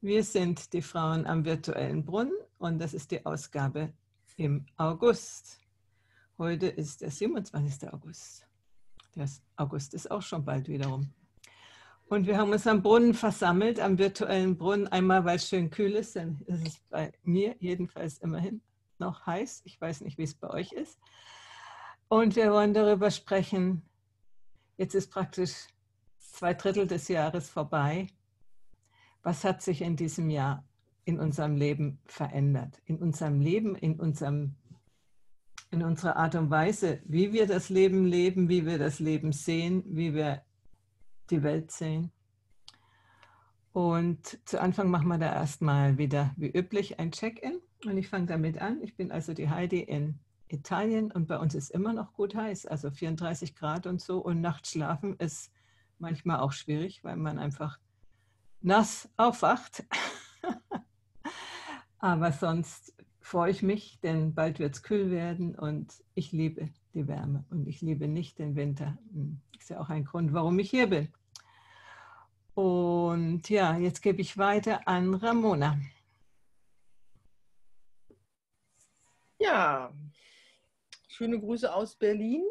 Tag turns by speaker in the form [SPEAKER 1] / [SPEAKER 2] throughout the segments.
[SPEAKER 1] Wir sind die Frauen am virtuellen Brunnen und das ist die Ausgabe im August. Heute ist der 27. August. Der August ist auch schon bald wiederum. Und wir haben uns am Brunnen versammelt, am virtuellen Brunnen, einmal weil es schön kühl ist, denn es ist bei mir jedenfalls immerhin noch heiß. Ich weiß nicht, wie es bei euch ist. Und wir wollen darüber sprechen. Jetzt ist praktisch zwei Drittel des Jahres vorbei. Was hat sich in diesem Jahr in unserem Leben verändert? In unserem Leben, in, unserem, in unserer Art und Weise, wie wir das Leben leben, wie wir das Leben sehen, wie wir die Welt sehen. Und zu Anfang machen wir da erstmal wieder wie üblich ein Check-in. Und ich fange damit an. Ich bin also die Heidi in Italien und bei uns ist immer noch gut heiß, also 34 Grad und so. Und nachts schlafen ist manchmal auch schwierig, weil man einfach nass aufwacht. Aber sonst freue ich mich, denn bald wird es kühl werden und ich liebe die Wärme und ich liebe nicht den Winter. Hm, ist ja auch ein Grund, warum ich hier bin. Und ja, jetzt gebe ich weiter an Ramona.
[SPEAKER 2] Ja, schöne Grüße aus Berlin,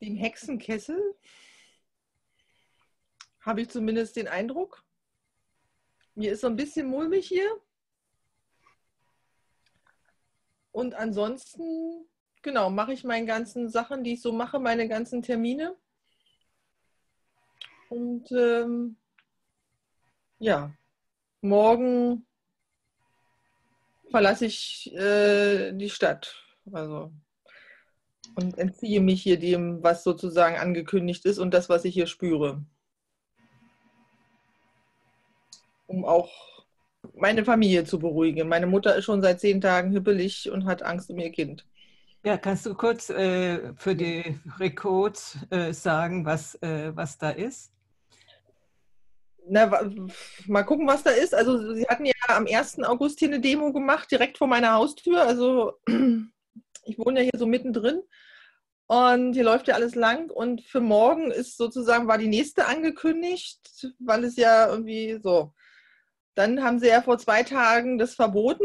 [SPEAKER 2] dem Hexenkessel habe ich zumindest den Eindruck. Mir ist so ein bisschen mulmig hier. Und ansonsten, genau, mache ich meine ganzen Sachen, die ich so mache, meine ganzen Termine. Und ähm, ja, morgen verlasse ich äh, die Stadt. Also und entziehe mich hier dem, was sozusagen angekündigt ist und das, was ich hier spüre. Um auch meine Familie zu beruhigen. Meine Mutter ist schon seit zehn Tagen hippelig und hat Angst um ihr Kind.
[SPEAKER 1] Ja, kannst du kurz äh, für die Records äh, sagen, was, äh, was da ist?
[SPEAKER 2] Na, mal gucken, was da ist. Also sie hatten ja am 1. August hier eine Demo gemacht, direkt vor meiner Haustür. Also ich wohne ja hier so mittendrin. Und hier läuft ja alles lang. Und für morgen ist sozusagen, war die nächste angekündigt, weil es ja irgendwie so, dann haben sie ja vor zwei Tagen das verboten.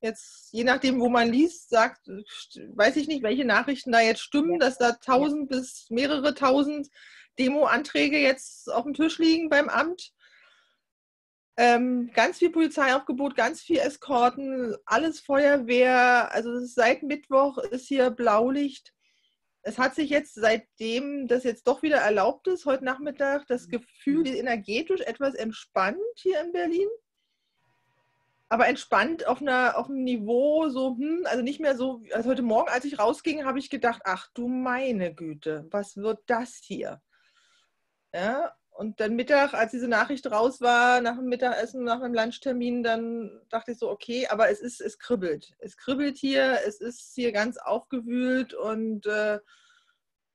[SPEAKER 2] Jetzt, je nachdem, wo man liest, sagt, weiß ich nicht, welche Nachrichten da jetzt stimmen, dass da tausend bis mehrere tausend Demo-Anträge jetzt auf dem Tisch liegen beim Amt. Ähm, ganz viel Polizeiaufgebot, ganz viel Eskorten, alles Feuerwehr. Also seit Mittwoch ist hier Blaulicht es hat sich jetzt, seitdem das jetzt doch wieder erlaubt ist, heute Nachmittag, das mhm. Gefühl energetisch etwas entspannt hier in Berlin. Aber entspannt auf, einer, auf einem Niveau, so, hm, also nicht mehr so, also heute Morgen, als ich rausging, habe ich gedacht, ach du meine Güte, was wird das hier? Ja, und dann Mittag, als diese Nachricht raus war, nach dem Mittagessen, nach dem Lunchtermin, dann dachte ich so, okay, aber es ist, es kribbelt. Es kribbelt hier, es ist hier ganz aufgewühlt und äh,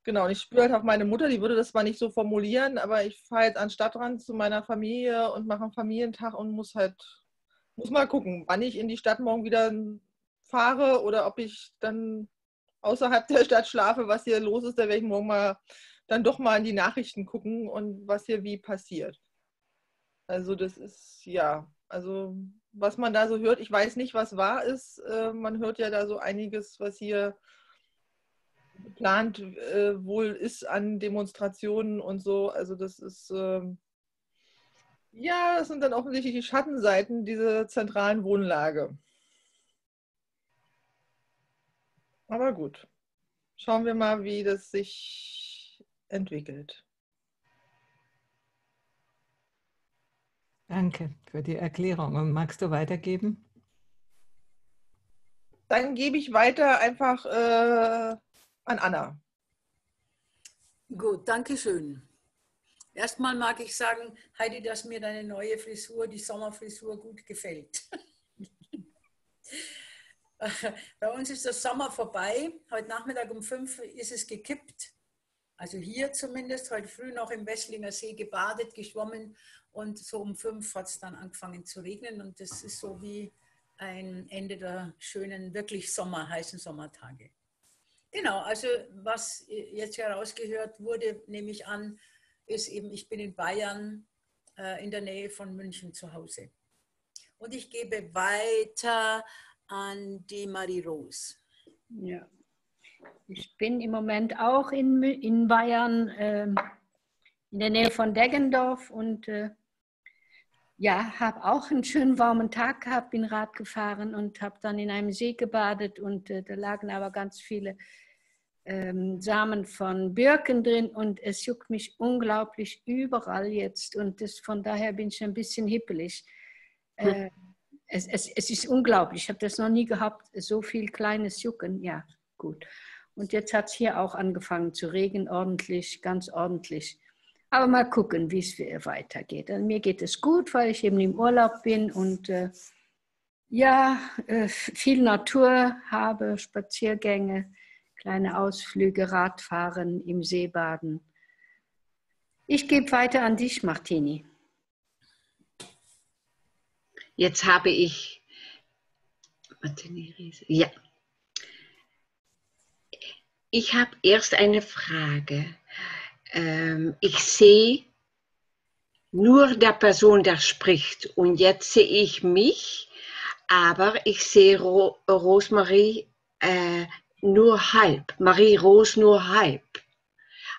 [SPEAKER 2] genau, ich spüre halt auch meine Mutter, die würde das zwar nicht so formulieren, aber ich fahre jetzt an den Stadtrand zu meiner Familie und mache einen Familientag und muss halt, muss mal gucken, wann ich in die Stadt morgen wieder fahre oder ob ich dann außerhalb der Stadt schlafe, was hier los ist, da werde ich morgen mal dann doch mal in die Nachrichten gucken und was hier wie passiert. Also das ist, ja, also was man da so hört, ich weiß nicht, was wahr ist. Äh, man hört ja da so einiges, was hier geplant äh, wohl ist an Demonstrationen und so. Also das ist, äh, ja, das sind dann offensichtlich die Schattenseiten dieser zentralen Wohnlage. Aber gut, schauen wir mal, wie das sich entwickelt.
[SPEAKER 1] Danke für die Erklärung. Und magst du weitergeben?
[SPEAKER 2] Dann gebe ich weiter einfach äh, an Anna.
[SPEAKER 3] Gut, danke schön. Erstmal mag ich sagen, Heidi, dass mir deine neue Frisur, die Sommerfrisur, gut gefällt. Bei uns ist der Sommer vorbei. Heute Nachmittag um fünf ist es gekippt. Also hier zumindest, heute früh noch im Wesslinger See gebadet, geschwommen und so um fünf hat es dann angefangen zu regnen und das ist so wie ein Ende der schönen, wirklich Sommer, heißen Sommertage. Genau, also was jetzt herausgehört wurde, nehme ich an, ist eben, ich bin in Bayern, äh, in der Nähe von München zu Hause. Und ich gebe weiter an die Marie-Rose.
[SPEAKER 4] Ja. Ich bin im Moment auch in, in Bayern, äh, in der Nähe von Deggendorf und äh, ja, habe auch einen schönen warmen Tag gehabt, bin Rad gefahren und habe dann in einem See gebadet und äh, da lagen aber ganz viele ähm, Samen von Birken drin und es juckt mich unglaublich überall jetzt und das, von daher bin ich ein bisschen hippelig. Äh, es, es, es ist unglaublich, ich habe das noch nie gehabt, so viel kleines Jucken, ja, gut. Und jetzt hat es hier auch angefangen zu regnen, ordentlich, ganz ordentlich. Aber mal gucken, wie es weitergeht. Also mir geht es gut, weil ich eben im Urlaub bin und äh, ja, äh, viel Natur habe, Spaziergänge, kleine Ausflüge, Radfahren, im See baden. Ich gebe weiter an dich, Martini.
[SPEAKER 5] Jetzt habe ich Martini Riese. Ja. Ich habe erst eine Frage ähm, ich sehe nur der Person, der spricht. Und jetzt sehe ich mich, aber ich sehe Ro Rosemarie äh, nur halb, Marie Rose nur halb.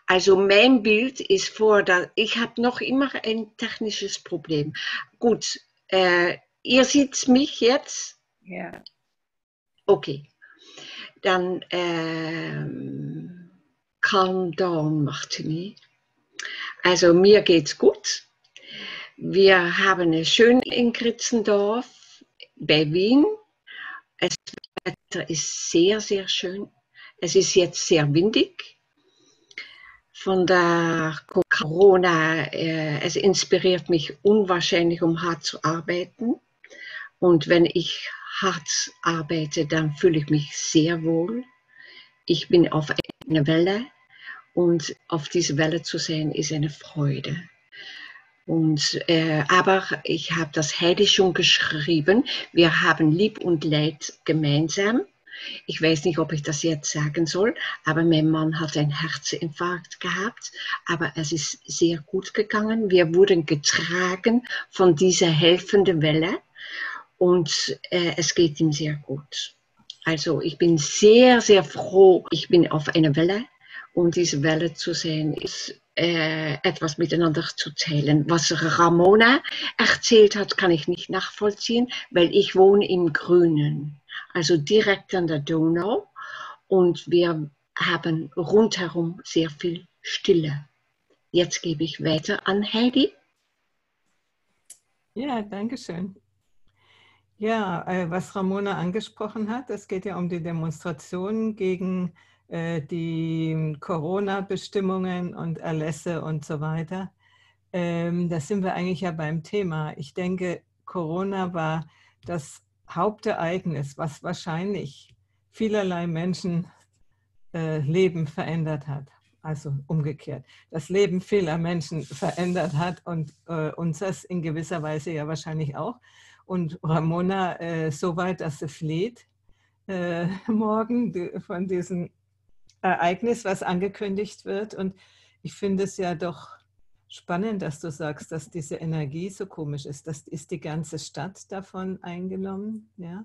[SPEAKER 5] Also mein Bild ist vor, da, ich habe noch immer ein technisches Problem. Gut, äh, ihr seht mich jetzt?
[SPEAKER 4] Ja.
[SPEAKER 5] Okay. Dann ähm, Calm Down, Martini. Also mir geht's gut. Wir haben es schön in Kritzendorf bei Wien. Das Wetter ist sehr, sehr schön. Es ist jetzt sehr windig. Von der Corona, äh, es inspiriert mich unwahrscheinlich, um hart zu arbeiten. Und wenn ich hart arbeite, dann fühle ich mich sehr wohl. Ich bin auf einer Welle und auf dieser Welle zu sein, ist eine Freude. Und, äh, aber ich habe das Heidi schon geschrieben. Wir haben Lieb und Leid gemeinsam. Ich weiß nicht, ob ich das jetzt sagen soll, aber mein Mann hat einen Herzinfarkt gehabt, aber es ist sehr gut gegangen. Wir wurden getragen von dieser helfenden Welle und äh, es geht ihm sehr gut. Also ich bin sehr, sehr froh. Ich bin auf einer Welle und diese Welle zu sehen ist äh, etwas miteinander zu teilen. Was Ramona erzählt hat, kann ich nicht nachvollziehen, weil ich wohne im Grünen, also direkt an der Donau und wir haben rundherum sehr viel Stille. Jetzt gebe ich weiter an Heidi.
[SPEAKER 1] Ja, danke schön. Ja, äh, was Ramona angesprochen hat, es geht ja um die Demonstrationen gegen äh, die Corona-Bestimmungen und Erlässe und so weiter. Ähm, da sind wir eigentlich ja beim Thema. Ich denke, Corona war das Hauptereignis, was wahrscheinlich vielerlei Menschen äh, Leben verändert hat. Also umgekehrt, das Leben vieler Menschen verändert hat und äh, unseres in gewisser Weise ja wahrscheinlich auch und Ramona äh, so weit, dass sie fleht äh, morgen von diesem Ereignis, was angekündigt wird. Und ich finde es ja doch spannend, dass du sagst, dass diese Energie so komisch ist. Das ist die ganze Stadt davon eingenommen. Ja?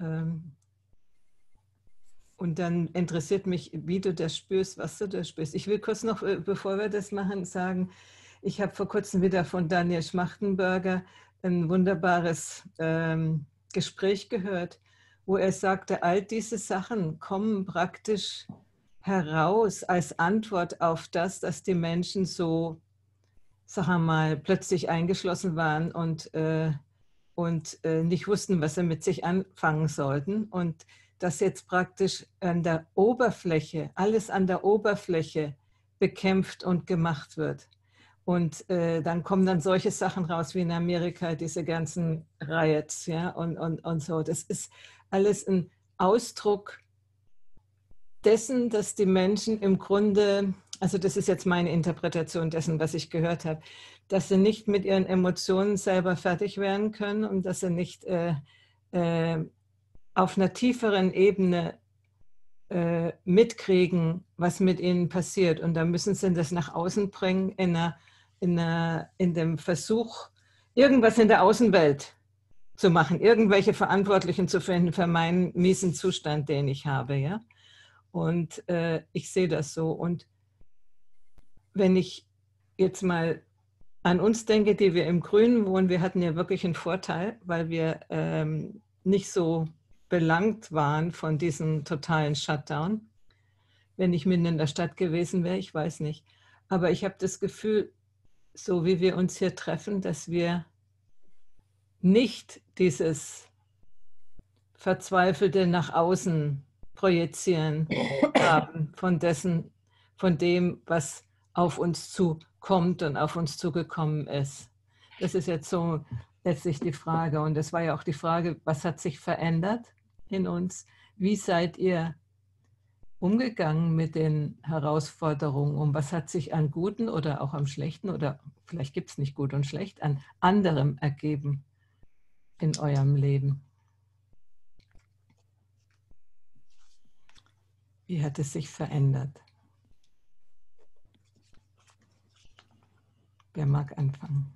[SPEAKER 1] Ähm, und dann interessiert mich, wie du das spürst, was du da spürst. Ich will kurz noch, äh, bevor wir das machen, sagen, ich habe vor kurzem wieder von Daniel Schmachtenberger ein wunderbares ähm, Gespräch gehört, wo er sagte, all diese Sachen kommen praktisch heraus als Antwort auf das, dass die Menschen so, sagen wir mal, plötzlich eingeschlossen waren und, äh, und äh, nicht wussten, was sie mit sich anfangen sollten. Und dass jetzt praktisch an der Oberfläche, alles an der Oberfläche bekämpft und gemacht wird. Und äh, dann kommen dann solche Sachen raus wie in Amerika, diese ganzen Riots, ja, und, und, und so. Das ist alles ein Ausdruck dessen, dass die Menschen im Grunde, also das ist jetzt meine Interpretation dessen, was ich gehört habe, dass sie nicht mit ihren Emotionen selber fertig werden können und dass sie nicht äh, äh, auf einer tieferen Ebene äh, mitkriegen, was mit ihnen passiert. Und da müssen sie das nach außen bringen in einer in, einer, in dem Versuch, irgendwas in der Außenwelt zu machen, irgendwelche Verantwortlichen zu finden für meinen miesen Zustand, den ich habe. Ja? Und äh, ich sehe das so. Und wenn ich jetzt mal an uns denke, die wir im Grünen wohnen, wir hatten ja wirklich einen Vorteil, weil wir ähm, nicht so belangt waren von diesem totalen Shutdown. Wenn ich mitten in der Stadt gewesen wäre, ich weiß nicht. Aber ich habe das Gefühl, so wie wir uns hier treffen, dass wir nicht dieses verzweifelte nach außen projizieren haben von dessen, von dem, was auf uns zukommt und auf uns zugekommen ist. Das ist jetzt so letztlich die Frage. Und das war ja auch die Frage, was hat sich verändert in uns? Wie seid ihr umgegangen mit den Herausforderungen? Und was hat sich an Guten oder auch am Schlechten oder vielleicht gibt es nicht gut und schlecht, an anderem ergeben in eurem Leben? Wie hat es sich verändert? Wer mag anfangen?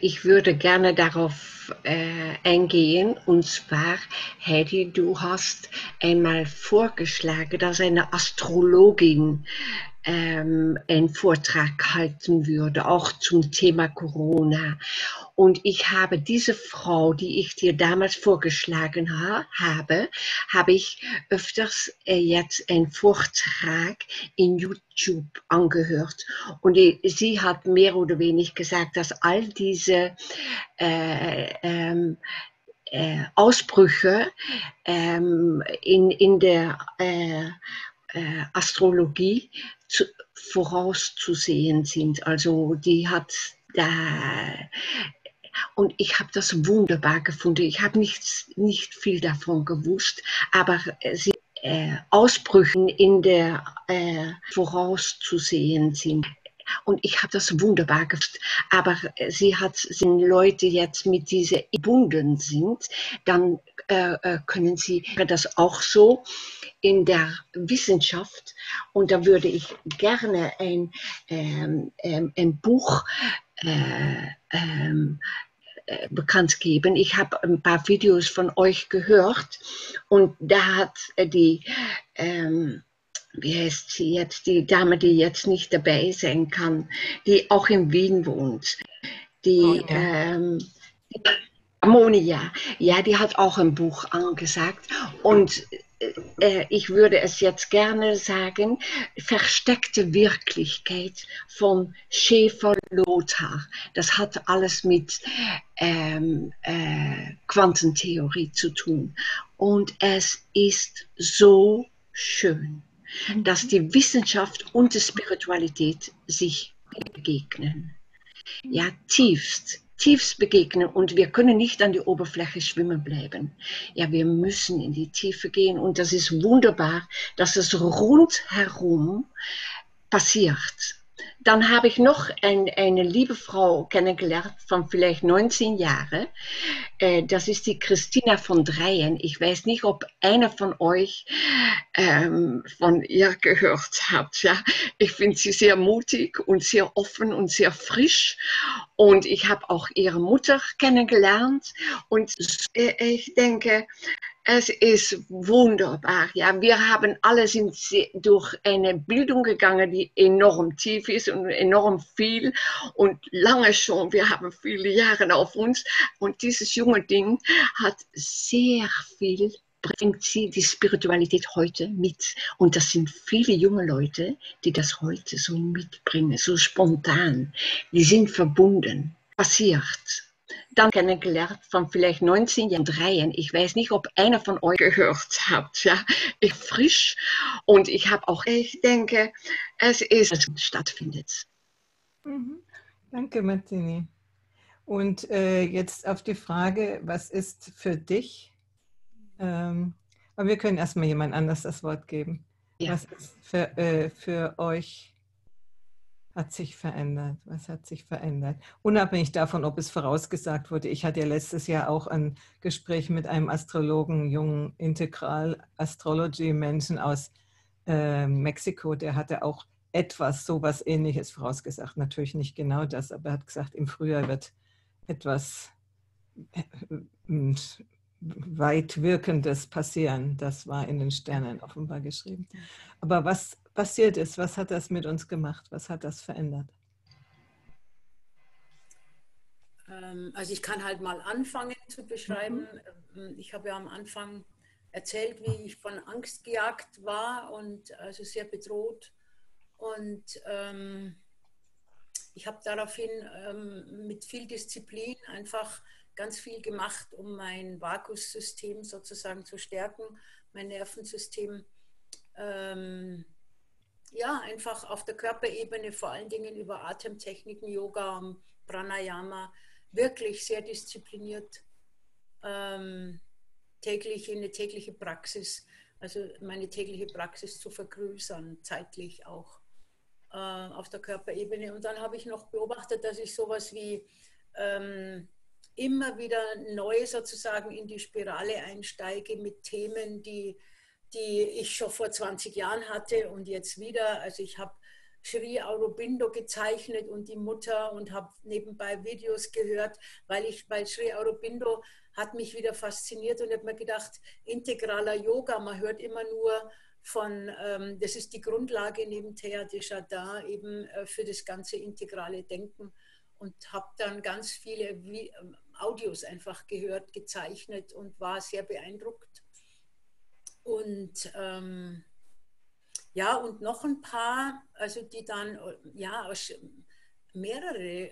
[SPEAKER 5] Ich würde gerne darauf äh, eingehen. Und zwar, Heidi, du hast einmal vorgeschlagen, dass eine Astrologin ähm, einen Vortrag halten würde, auch zum Thema Corona. Und ich habe diese Frau, die ich dir damals vorgeschlagen ha habe, habe ich öfters äh, jetzt einen Vortrag in YouTube angehört. Und die, sie hat mehr oder weniger gesagt, dass all diese äh, ähm, äh, Ausbrüche ähm, in, in der äh, äh, Astrologie zu, vorauszusehen sind. Also die hat da und ich habe das wunderbar gefunden. Ich habe nicht, nicht viel davon gewusst, aber sie äh, Ausbrüchen in der äh, vorauszusehen sind. Und ich habe das wunderbar gewusst. Aber sie hat, sind Leute jetzt mit dieser gebunden sind, dann äh, äh können sie das auch so in der Wissenschaft. Und da würde ich gerne ein, ähm, ähm, ein Buch äh, ähm, äh, bekannt geben. Ich habe ein paar Videos von euch gehört und da hat die, ähm, wie heißt sie jetzt, die Dame, die jetzt nicht dabei sein kann, die auch in Wien wohnt, die, oh, ja. ähm, Monia, ja, die hat auch ein Buch angesagt und äh, ich würde es jetzt gerne sagen, versteckte Wirklichkeit von Schäfer Lothar. Das hat alles mit ähm, äh, Quantentheorie zu tun. Und es ist so schön, mhm. dass die Wissenschaft und die Spiritualität sich begegnen. Ja, tiefst tiefst begegnen und wir können nicht an die Oberfläche schwimmen bleiben. Ja, wir müssen in die Tiefe gehen und das ist wunderbar, dass es rundherum passiert. Dann habe ich noch ein, eine liebe Frau kennengelernt von vielleicht 19 Jahren. Äh, das ist die Christina von Dreien. Ich weiß nicht, ob einer von euch ähm, von ihr gehört hat. Ja, ich finde sie sehr mutig und sehr offen und sehr frisch. Und ich habe auch ihre Mutter kennengelernt. Und äh, ich denke, es ist wunderbar. Ja, wir haben alle sind durch eine Bildung gegangen, die enorm tief ist und enorm viel und lange schon. Wir haben viele Jahre auf uns und dieses junge Ding hat sehr viel bringt sie die Spiritualität heute mit. Und das sind viele junge Leute, die das heute so mitbringen, so spontan. Die sind verbunden. Passiert dann kennengelernt von vielleicht 19 Jahren dreien. Ich weiß nicht, ob einer von euch gehört habt. Ja, ich frisch und ich habe auch, ich denke, es ist, es stattfindet.
[SPEAKER 1] Mhm. Danke, Martini. Und äh, jetzt auf die Frage, was ist für dich? Ähm, aber wir können erstmal jemand anders das Wort geben. Ja. Was ist für, äh, für euch hat sich verändert? Was hat sich verändert? Unabhängig davon, ob es vorausgesagt wurde. Ich hatte ja letztes Jahr auch ein Gespräch mit einem Astrologen, jungen Integral-Astrology-Menschen aus äh, Mexiko. Der hatte auch etwas, sowas ähnliches vorausgesagt. Natürlich nicht genau das, aber er hat gesagt, im Frühjahr wird etwas äh, weit wirkendes passieren. Das war in den Sternen offenbar geschrieben. Aber was passiert ist, was hat das mit uns gemacht? Was hat das verändert?
[SPEAKER 3] Ähm, also ich kann halt mal anfangen zu beschreiben. Mhm. Ich habe ja am Anfang erzählt, wie ich von Angst gejagt war und also sehr bedroht. Und ähm, ich habe daraufhin ähm, mit viel Disziplin einfach ganz viel gemacht, um mein Vagussystem sozusagen zu stärken, mein Nervensystem. Ähm, ja, einfach auf der Körperebene, vor allen Dingen über Atemtechniken, Yoga, Pranayama, wirklich sehr diszipliniert ähm, täglich in eine tägliche Praxis, also meine tägliche Praxis zu vergrößern, zeitlich auch äh, auf der Körperebene. Und dann habe ich noch beobachtet, dass ich sowas wie ähm, immer wieder neu sozusagen in die Spirale einsteige mit Themen, die, die ich schon vor 20 Jahren hatte und jetzt wieder. Also ich habe Sri Aurobindo gezeichnet und die Mutter und habe nebenbei Videos gehört, weil ich, weil Sri Aurobindo hat mich wieder fasziniert und habe mir gedacht, integraler Yoga, man hört immer nur von, ähm, das ist die Grundlage neben Thea de Chardin eben äh, für das ganze integrale Denken und habe dann ganz viele ähm, Audios einfach gehört, gezeichnet und war sehr beeindruckt. Und ähm, ja, und noch ein paar, also die dann, ja, mehrere,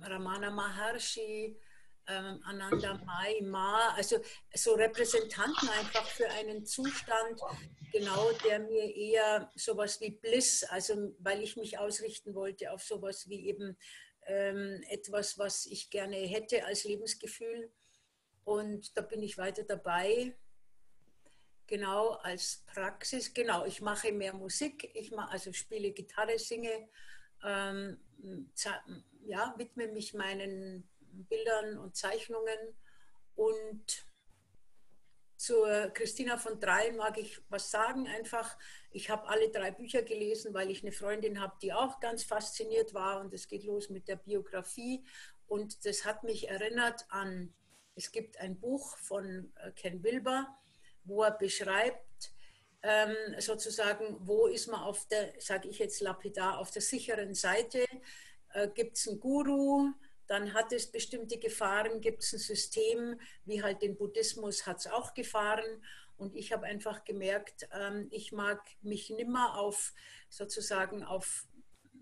[SPEAKER 3] Ramana Maharshi, ähm, Ananda Mai, Ma, also so Repräsentanten einfach für einen Zustand, genau, der mir eher sowas wie Bliss, also weil ich mich ausrichten wollte auf sowas wie eben ähm, etwas, was ich gerne hätte als Lebensgefühl. Und da bin ich weiter dabei. Genau als Praxis. Genau, ich mache mehr Musik. Ich mache, also spiele Gitarre, singe, ähm, ja, widme mich meinen Bildern und Zeichnungen und zur Christina von Dreien mag ich was sagen. Einfach, ich habe alle drei Bücher gelesen, weil ich eine Freundin habe, die auch ganz fasziniert war. Und es geht los mit der Biografie. Und das hat mich erinnert an, es gibt ein Buch von äh, Ken Wilber, wo er beschreibt, ähm, sozusagen, wo ist man auf der, sage ich jetzt lapidar, auf der sicheren Seite. Äh, gibt es einen Guru, dann hat es bestimmte Gefahren, gibt es ein System, wie halt den Buddhismus hat es auch Gefahren. Und ich habe einfach gemerkt, ähm, ich mag mich nimmer auf sozusagen auf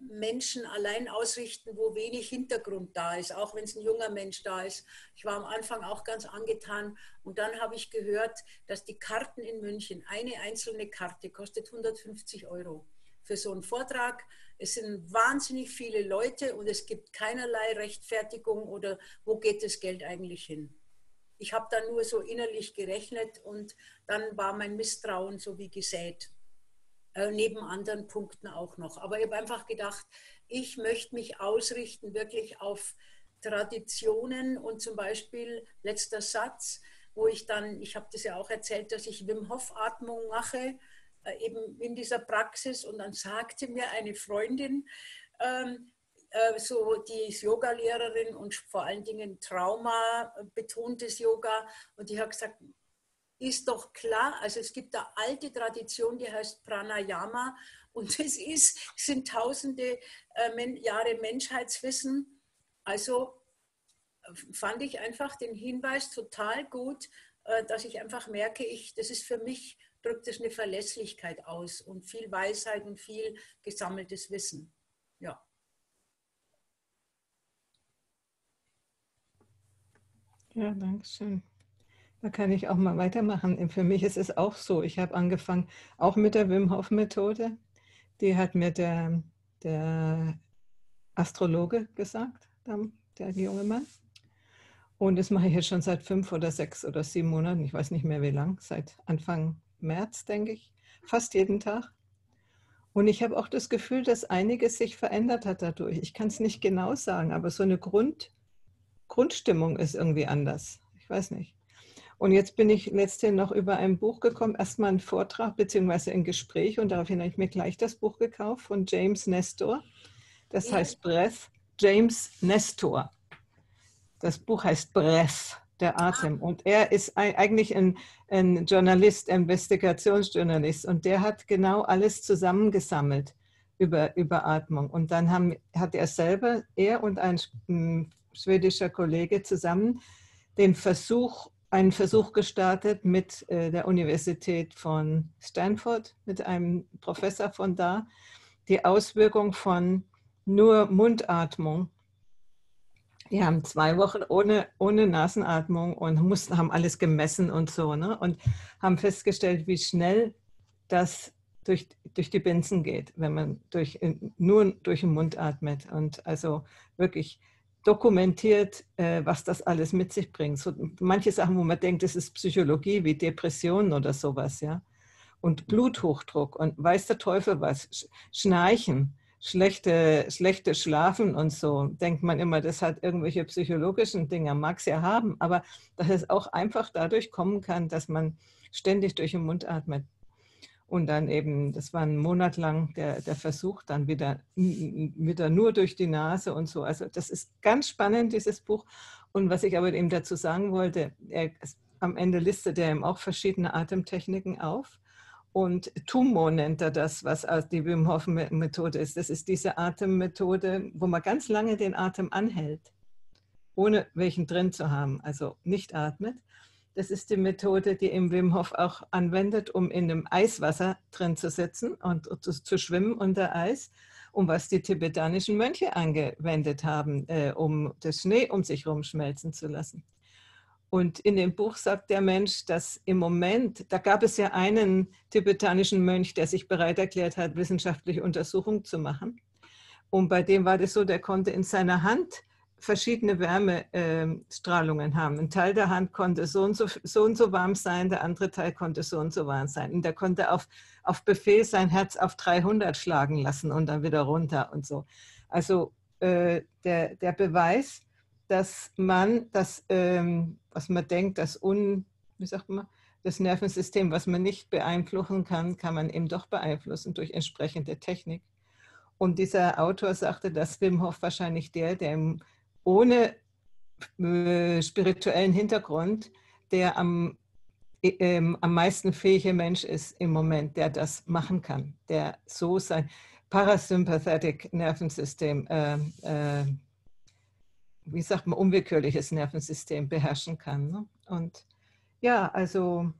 [SPEAKER 3] Menschen allein ausrichten, wo wenig Hintergrund da ist, auch wenn es ein junger Mensch da ist. Ich war am Anfang auch ganz angetan und dann habe ich gehört, dass die Karten in München, eine einzelne Karte kostet 150 Euro für so einen Vortrag. Es sind wahnsinnig viele Leute und es gibt keinerlei Rechtfertigung oder wo geht das Geld eigentlich hin. Ich habe dann nur so innerlich gerechnet und dann war mein Misstrauen so wie gesät. Äh, neben anderen Punkten auch noch. Aber ich habe einfach gedacht, ich möchte mich ausrichten wirklich auf Traditionen und zum Beispiel letzter Satz, wo ich dann, ich habe das ja auch erzählt, dass ich Wim Hof Atmung mache eben in dieser Praxis. Und dann sagte mir eine Freundin, ähm, äh, so die ist Yogalehrerin und vor allen Dingen Trauma betontes Yoga. Und die hat gesagt, ist doch klar, also es gibt eine alte Tradition, die heißt Pranayama. Und es ist, sind tausende äh, Jahre Menschheitswissen. Also äh, fand ich einfach den Hinweis total gut, äh, dass ich einfach merke, ich, das ist für mich drückt es eine Verlässlichkeit aus und viel Weisheit und viel gesammeltes Wissen. Ja.
[SPEAKER 1] Ja, danke schön. Da kann ich auch mal weitermachen. Für mich ist es auch so. Ich habe angefangen auch mit der Wim Hof Methode. Die hat mir der, der Astrologe gesagt, der junge Mann. Und das mache ich jetzt schon seit fünf oder sechs oder sieben Monaten. Ich weiß nicht mehr wie lang, seit Anfang März, denke ich, fast jeden Tag. Und ich habe auch das Gefühl, dass einiges sich verändert hat dadurch. Ich kann es nicht genau sagen, aber so eine Grund, Grundstimmung ist irgendwie anders. Ich weiß nicht. Und jetzt bin ich letztendlich noch über ein Buch gekommen, erstmal ein Vortrag bzw. ein Gespräch und daraufhin habe ich mir gleich das Buch gekauft von James Nestor. Das ja. heißt Breath, James Nestor. Das Buch heißt Breath, der Atem. Und er ist eigentlich ein, ein Journalist, Investigationsjournalist. Und der hat genau alles zusammengesammelt über, über Atmung. Und dann haben, hat er selber, er und ein, schwedischer Kollege zusammen den Versuch, einen Versuch gestartet mit äh, der Universität von Stanford, mit einem Professor von da, die Auswirkung von nur Mundatmung. Die haben zwei Wochen ohne, ohne Nasenatmung und mussten, haben alles gemessen und so, ne? Und haben festgestellt, wie schnell das durch, durch die Binsen geht, wenn man durch, nur durch den Mund atmet. Und also wirklich dokumentiert, äh, was das alles mit sich bringt. So, manche Sachen, wo man denkt, das ist Psychologie, wie Depressionen oder sowas, ja. Und Bluthochdruck und weiß der Teufel was, Schnarchen, schlechte, schlechte Schlafen und so, denkt man immer, das hat irgendwelche psychologischen Dinge, mag es ja haben, aber dass es auch einfach dadurch kommen kann, dass man ständig durch den Mund atmet. Und dann eben, das war ein Monat lang der, der Versuch, dann wieder, wieder nur durch die Nase und so. Also das ist ganz spannend, dieses Buch. Und was ich aber eben dazu sagen wollte, er, am Ende listet er eben auch verschiedene Atemtechniken auf. Und Tumo nennt er das, was die Wim Hof Methode ist. Das ist diese Atemmethode, wo man ganz lange den Atem anhält, ohne welchen drin zu haben, also nicht atmet. Das ist die Methode, die im Wim Hof auch anwendet, um in einem Eiswasser drin zu sitzen und zu, zu schwimmen unter Eis. Und was die tibetanischen Mönche angewendet haben, äh, um das Schnee um sich herum schmelzen zu lassen. Und in dem Buch sagt der Mensch, dass im Moment, da gab es ja einen tibetanischen Mönch, der sich bereit erklärt hat, wissenschaftliche Untersuchungen zu machen. Und bei dem war das so, der konnte in seiner Hand verschiedene Wärmestrahlungen haben. Ein Teil der Hand konnte so und so, so und so warm sein, der andere Teil konnte so und so warm sein. Und der konnte auf, auf Befehl sein Herz auf 300 schlagen lassen und dann wieder runter und so. Also äh, der, der Beweis, dass man das, ähm, was man denkt, das Un, wie sagt man, das Nervensystem, was man nicht beeinflussen kann, kann man eben doch beeinflussen durch entsprechende Technik. Und dieser Autor sagte, dass Wim Hof wahrscheinlich der, der ohne äh, spirituellen Hintergrund, der am, äh, am meisten fähige Mensch ist im Moment, der das machen kann, der so sein Parasympathetic Nervensystem, äh, äh, wie sagt man, unwillkürliches Nervensystem beherrschen kann. Ne? Und ja, also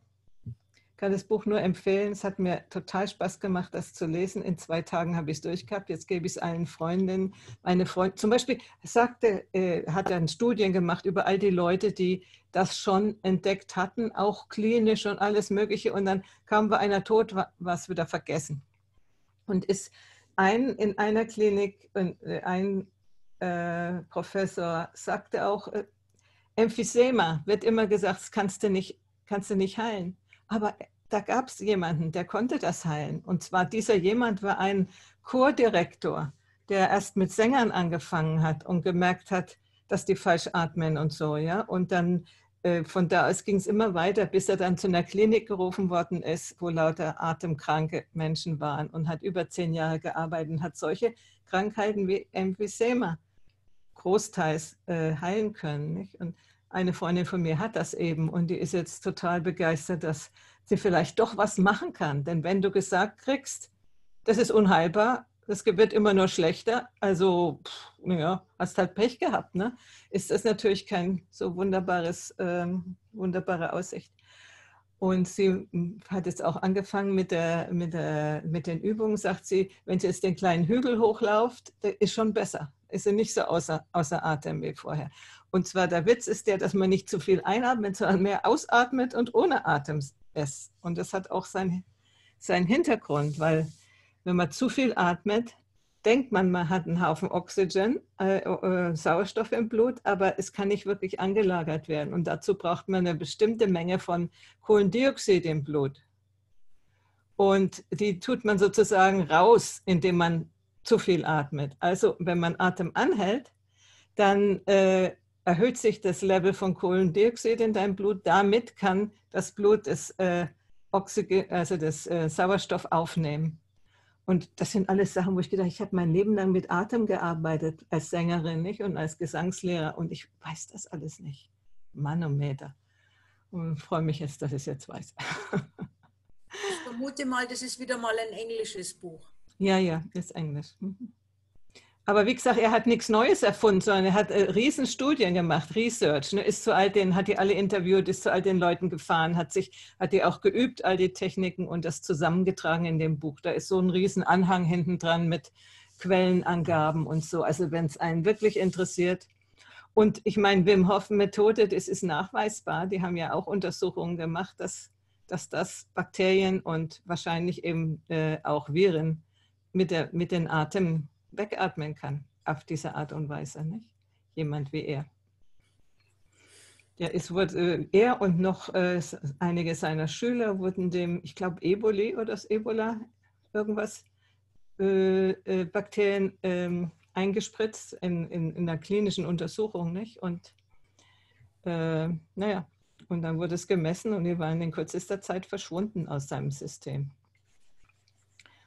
[SPEAKER 1] kann das Buch nur empfehlen. Es hat mir total Spaß gemacht, das zu lesen. In zwei Tagen habe ich es durchgehabt. Jetzt gebe ich es allen Freundinnen. Meine Freundin zum Beispiel sagte, äh, hat dann Studien gemacht über all die Leute, die das schon entdeckt hatten, auch klinisch und alles Mögliche. Und dann kam bei einer tot, war es wieder vergessen. Und ist ein in einer Klinik, äh, ein äh, Professor sagte auch, äh, Emphysema wird immer gesagt, das kannst du nicht, kannst du nicht heilen. Aber da gab es jemanden, der konnte das heilen. Und zwar dieser jemand war ein Chordirektor, der erst mit Sängern angefangen hat und gemerkt hat, dass die falsch atmen und so, ja. Und dann äh, von da aus ging es immer weiter, bis er dann zu einer Klinik gerufen worden ist, wo lauter atemkranke Menschen waren und hat über zehn Jahre gearbeitet und hat solche Krankheiten wie Emphysema großteils äh, heilen können. Nicht? Und eine Freundin von mir hat das eben und die ist jetzt total begeistert, dass sie vielleicht doch was machen kann. Denn wenn du gesagt kriegst, das ist unheilbar, das wird immer nur schlechter, also pff, ja, hast halt Pech gehabt, ne? ist das natürlich kein so wunderbares, ähm, wunderbare Aussicht. Und sie hm, hat jetzt auch angefangen mit, der, mit, der, mit den Übungen, sagt sie, wenn sie jetzt den kleinen Hügel hochlauft, ist schon besser. Ist sie nicht so außer, außer Atem wie vorher. Und zwar der Witz ist der, dass man nicht zu viel einatmet, sondern mehr ausatmet und ohne Atem ist. Und das hat auch seinen sein Hintergrund, weil wenn man zu viel atmet, denkt man, man hat einen Haufen Oxygen, äh, äh, Sauerstoff im Blut, aber es kann nicht wirklich angelagert werden. Und dazu braucht man eine bestimmte Menge von Kohlendioxid im Blut. Und die tut man sozusagen raus, indem man zu viel atmet. Also wenn man Atem anhält, dann äh, erhöht sich das Level von Kohlendioxid in deinem Blut. Damit kann das Blut das, äh, Oxygen, also das äh, Sauerstoff aufnehmen. Und das sind alles Sachen, wo ich gedacht, ich habe mein Leben lang mit Atem gearbeitet als Sängerin nicht und als Gesangslehrer und ich weiß das alles nicht. Manometer. Und freue mich jetzt, dass ich es jetzt weiß.
[SPEAKER 3] Ich vermute mal, das ist wieder mal ein englisches Buch.
[SPEAKER 1] Ja, ja, ist Englisch. Mhm. Aber wie gesagt, er hat nichts Neues erfunden, sondern er hat äh, Riesenstudien gemacht, Research, ne, ist zu all den, hat die alle interviewt, ist zu all den Leuten gefahren, hat sich, hat die auch geübt, all die Techniken und das zusammengetragen in dem Buch. Da ist so ein Riesenanhang hinten dran mit Quellenangaben und so. Also wenn es einen wirklich interessiert. Und ich meine, Wim Hof Methode, das ist nachweisbar. Die haben ja auch Untersuchungen gemacht, dass, dass das Bakterien und wahrscheinlich eben äh, auch Viren mit, der, mit den Atem wegatmen kann auf diese Art und Weise. Nicht? Jemand wie er. Der ist, wurde, er und noch äh, einige seiner Schüler wurden dem, ich glaube, Eboli oder das Ebola, irgendwas, äh, äh, Bakterien ähm, eingespritzt in, in, in, einer klinischen Untersuchung. Nicht? Und äh, naja, und dann wurde es gemessen und die waren in kürzester Zeit verschwunden aus seinem System.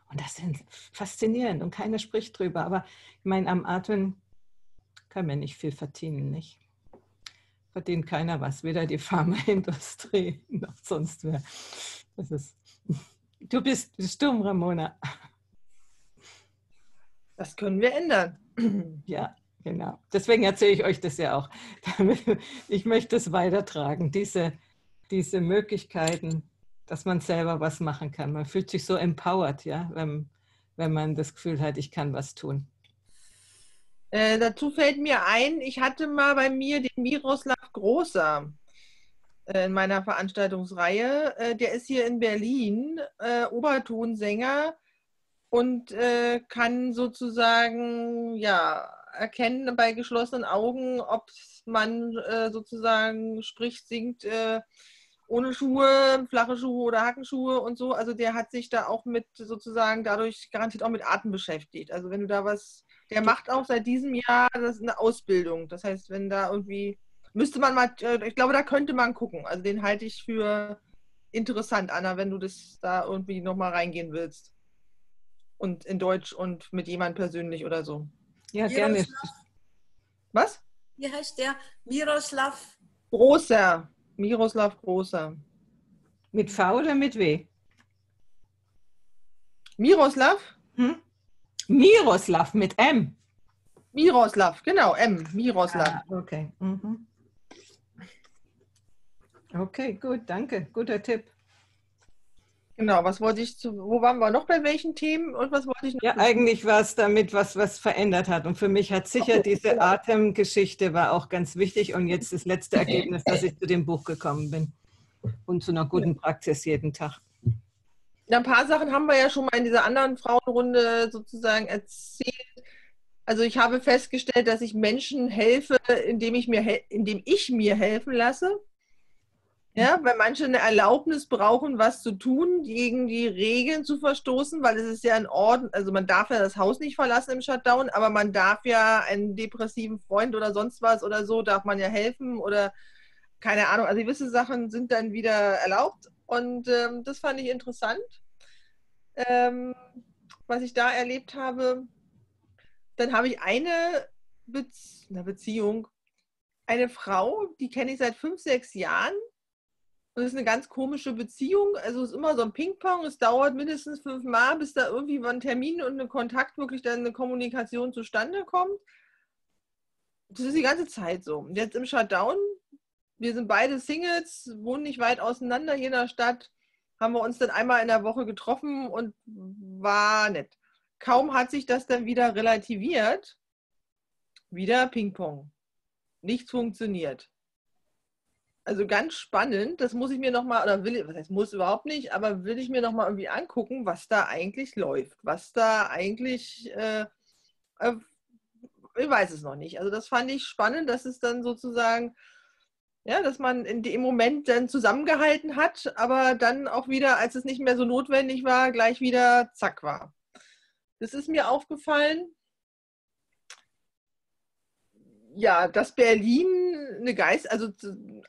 [SPEAKER 1] Und das ist faszinierend und keiner spricht drüber. Aber ich meine, am Atmen kann man nicht viel verdienen, nicht? Verdient keiner was, weder die Pharmaindustrie noch sonst wer. Das ist, du bist stumm, Ramona.
[SPEAKER 2] Das können wir ändern.
[SPEAKER 1] Ja, genau. Deswegen erzähle ich euch das ja auch. Ich möchte es weitertragen, diese, diese Möglichkeiten dass man selber was machen kann. Man fühlt sich so empowered, ja, wenn, wenn man das Gefühl hat, ich kann was tun.
[SPEAKER 2] Äh, dazu fällt mir ein, ich hatte mal bei mir den Miroslav Großer äh, in meiner Veranstaltungsreihe. Äh, der ist hier in Berlin, äh, Obertonsänger und äh, kann sozusagen ja erkennen bei geschlossenen Augen, ob man äh, sozusagen spricht, singt ohne Schuhe, flache Schuhe oder Hackenschuhe und so. Also der hat sich da auch mit sozusagen dadurch garantiert auch mit Atem beschäftigt. Also wenn du da was, der macht auch seit diesem Jahr das ist eine Ausbildung. Das heißt, wenn da irgendwie, müsste man mal, äh, ich glaube, da könnte man gucken. Also den halte ich für interessant, Anna, wenn du das da irgendwie nochmal reingehen willst. Und in Deutsch und mit jemand persönlich oder so.
[SPEAKER 1] Ja, gerne.
[SPEAKER 2] Was?
[SPEAKER 3] Wie heißt der? Miroslav?
[SPEAKER 2] Großer. Miroslav Großer.
[SPEAKER 1] Mit V oder mit W?
[SPEAKER 2] Miroslav? Hm?
[SPEAKER 1] Miroslav mit M.
[SPEAKER 2] Miroslav, genau, M. Miroslav. Ah,
[SPEAKER 1] okay. Mhm. Okay, gut, danke. Guter Tipp.
[SPEAKER 2] Genau, was wollte ich zu, wo waren wir noch bei welchen Themen und was wollte ich noch?
[SPEAKER 1] Ja, tun? eigentlich war es damit, was was verändert hat. Und für mich hat sicher okay, diese genau. Atemgeschichte war auch ganz wichtig und jetzt das letzte Ergebnis, dass ich zu dem Buch gekommen bin und zu einer guten Praxis jeden Tag.
[SPEAKER 2] Ja, ein paar Sachen haben wir ja schon mal in dieser anderen Frauenrunde sozusagen erzählt. Also ich habe festgestellt, dass ich Menschen helfe, indem ich mir, indem ich mir helfen lasse. Ja, weil manche eine Erlaubnis brauchen, was zu tun, gegen die Regeln zu verstoßen, weil es ist ja in Ordnung, also man darf ja das Haus nicht verlassen im Shutdown, aber man darf ja einen depressiven Freund oder sonst was oder so, darf man ja helfen oder keine Ahnung. Also gewisse Sachen sind dann wieder erlaubt und ähm, das fand ich interessant, ähm, was ich da erlebt habe. Dann habe ich eine, Bezie eine Beziehung, eine Frau, die kenne ich seit fünf, sechs Jahren und es ist eine ganz komische Beziehung. Also es ist immer so ein Ping-Pong. Es dauert mindestens fünf Mal, bis da irgendwie ein Termin und ein Kontakt wirklich dann eine Kommunikation zustande kommt. Das ist die ganze Zeit so. Und jetzt im Shutdown, wir sind beide Singles, wohnen nicht weit auseinander hier in der Stadt, haben wir uns dann einmal in der Woche getroffen und war nett. Kaum hat sich das dann wieder relativiert, wieder Ping-Pong. Nichts funktioniert. Also ganz spannend, das muss ich mir nochmal, oder will ich, was heißt muss überhaupt nicht, aber will ich mir nochmal irgendwie angucken, was da eigentlich läuft, was da eigentlich, äh, äh, ich weiß es noch nicht. Also das fand ich spannend, dass es dann sozusagen Ja, dass man in dem Moment dann zusammengehalten hat, aber dann auch wieder, als es nicht mehr so notwendig war, gleich wieder zack war. Das ist mir aufgefallen. Ja, dass Berlin eine Geist, also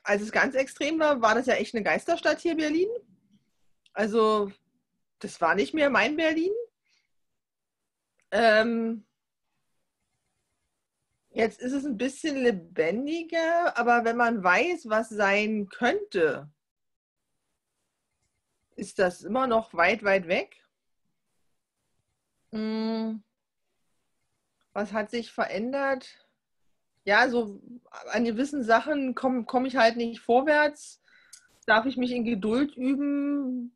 [SPEAKER 2] als es ganz extrem war, war das ja echt eine Geisterstadt hier, Berlin. Also, das war nicht mehr mein Berlin. Ähm, jetzt ist es ein bisschen lebendiger, aber wenn man weiß, was sein könnte, ist das immer noch weit, weit weg. Hm. Was hat sich verändert? Ja, so an gewissen Sachen komme komm ich halt nicht vorwärts. Darf ich mich in Geduld üben?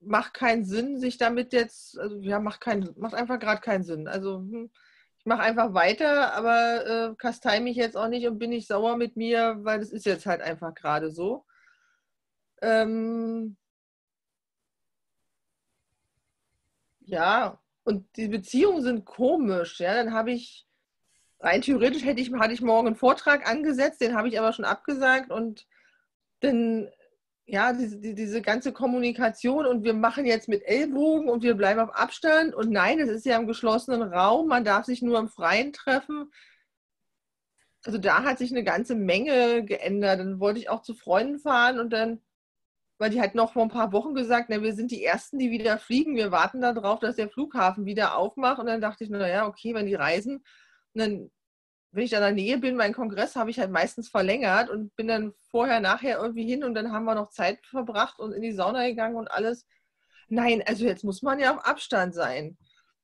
[SPEAKER 2] Macht keinen Sinn, sich damit jetzt, also ja, macht, kein, macht einfach gerade keinen Sinn. Also hm, ich mache einfach weiter, aber äh, kastei mich jetzt auch nicht und bin nicht sauer mit mir, weil es ist jetzt halt einfach gerade so. Ähm, ja, und die Beziehungen sind komisch. Ja, dann habe ich rein theoretisch hätte ich, hatte ich morgen einen Vortrag angesetzt, den habe ich aber schon abgesagt und dann ja, diese, diese ganze Kommunikation und wir machen jetzt mit Ellbogen und wir bleiben auf Abstand und nein, es ist ja im geschlossenen Raum, man darf sich nur im Freien treffen. Also da hat sich eine ganze Menge geändert. Dann wollte ich auch zu Freunden fahren und dann weil die hat noch vor ein paar Wochen gesagt, na, wir sind die Ersten, die wieder fliegen. Wir warten darauf, dass der Flughafen wieder aufmacht. Und dann dachte ich, naja, okay, wenn die reisen. Und dann, wenn ich da in der Nähe bin, meinen Kongress habe ich halt meistens verlängert und bin dann vorher, nachher irgendwie hin und dann haben wir noch Zeit verbracht und in die Sauna gegangen und alles. Nein, also jetzt muss man ja auf Abstand sein.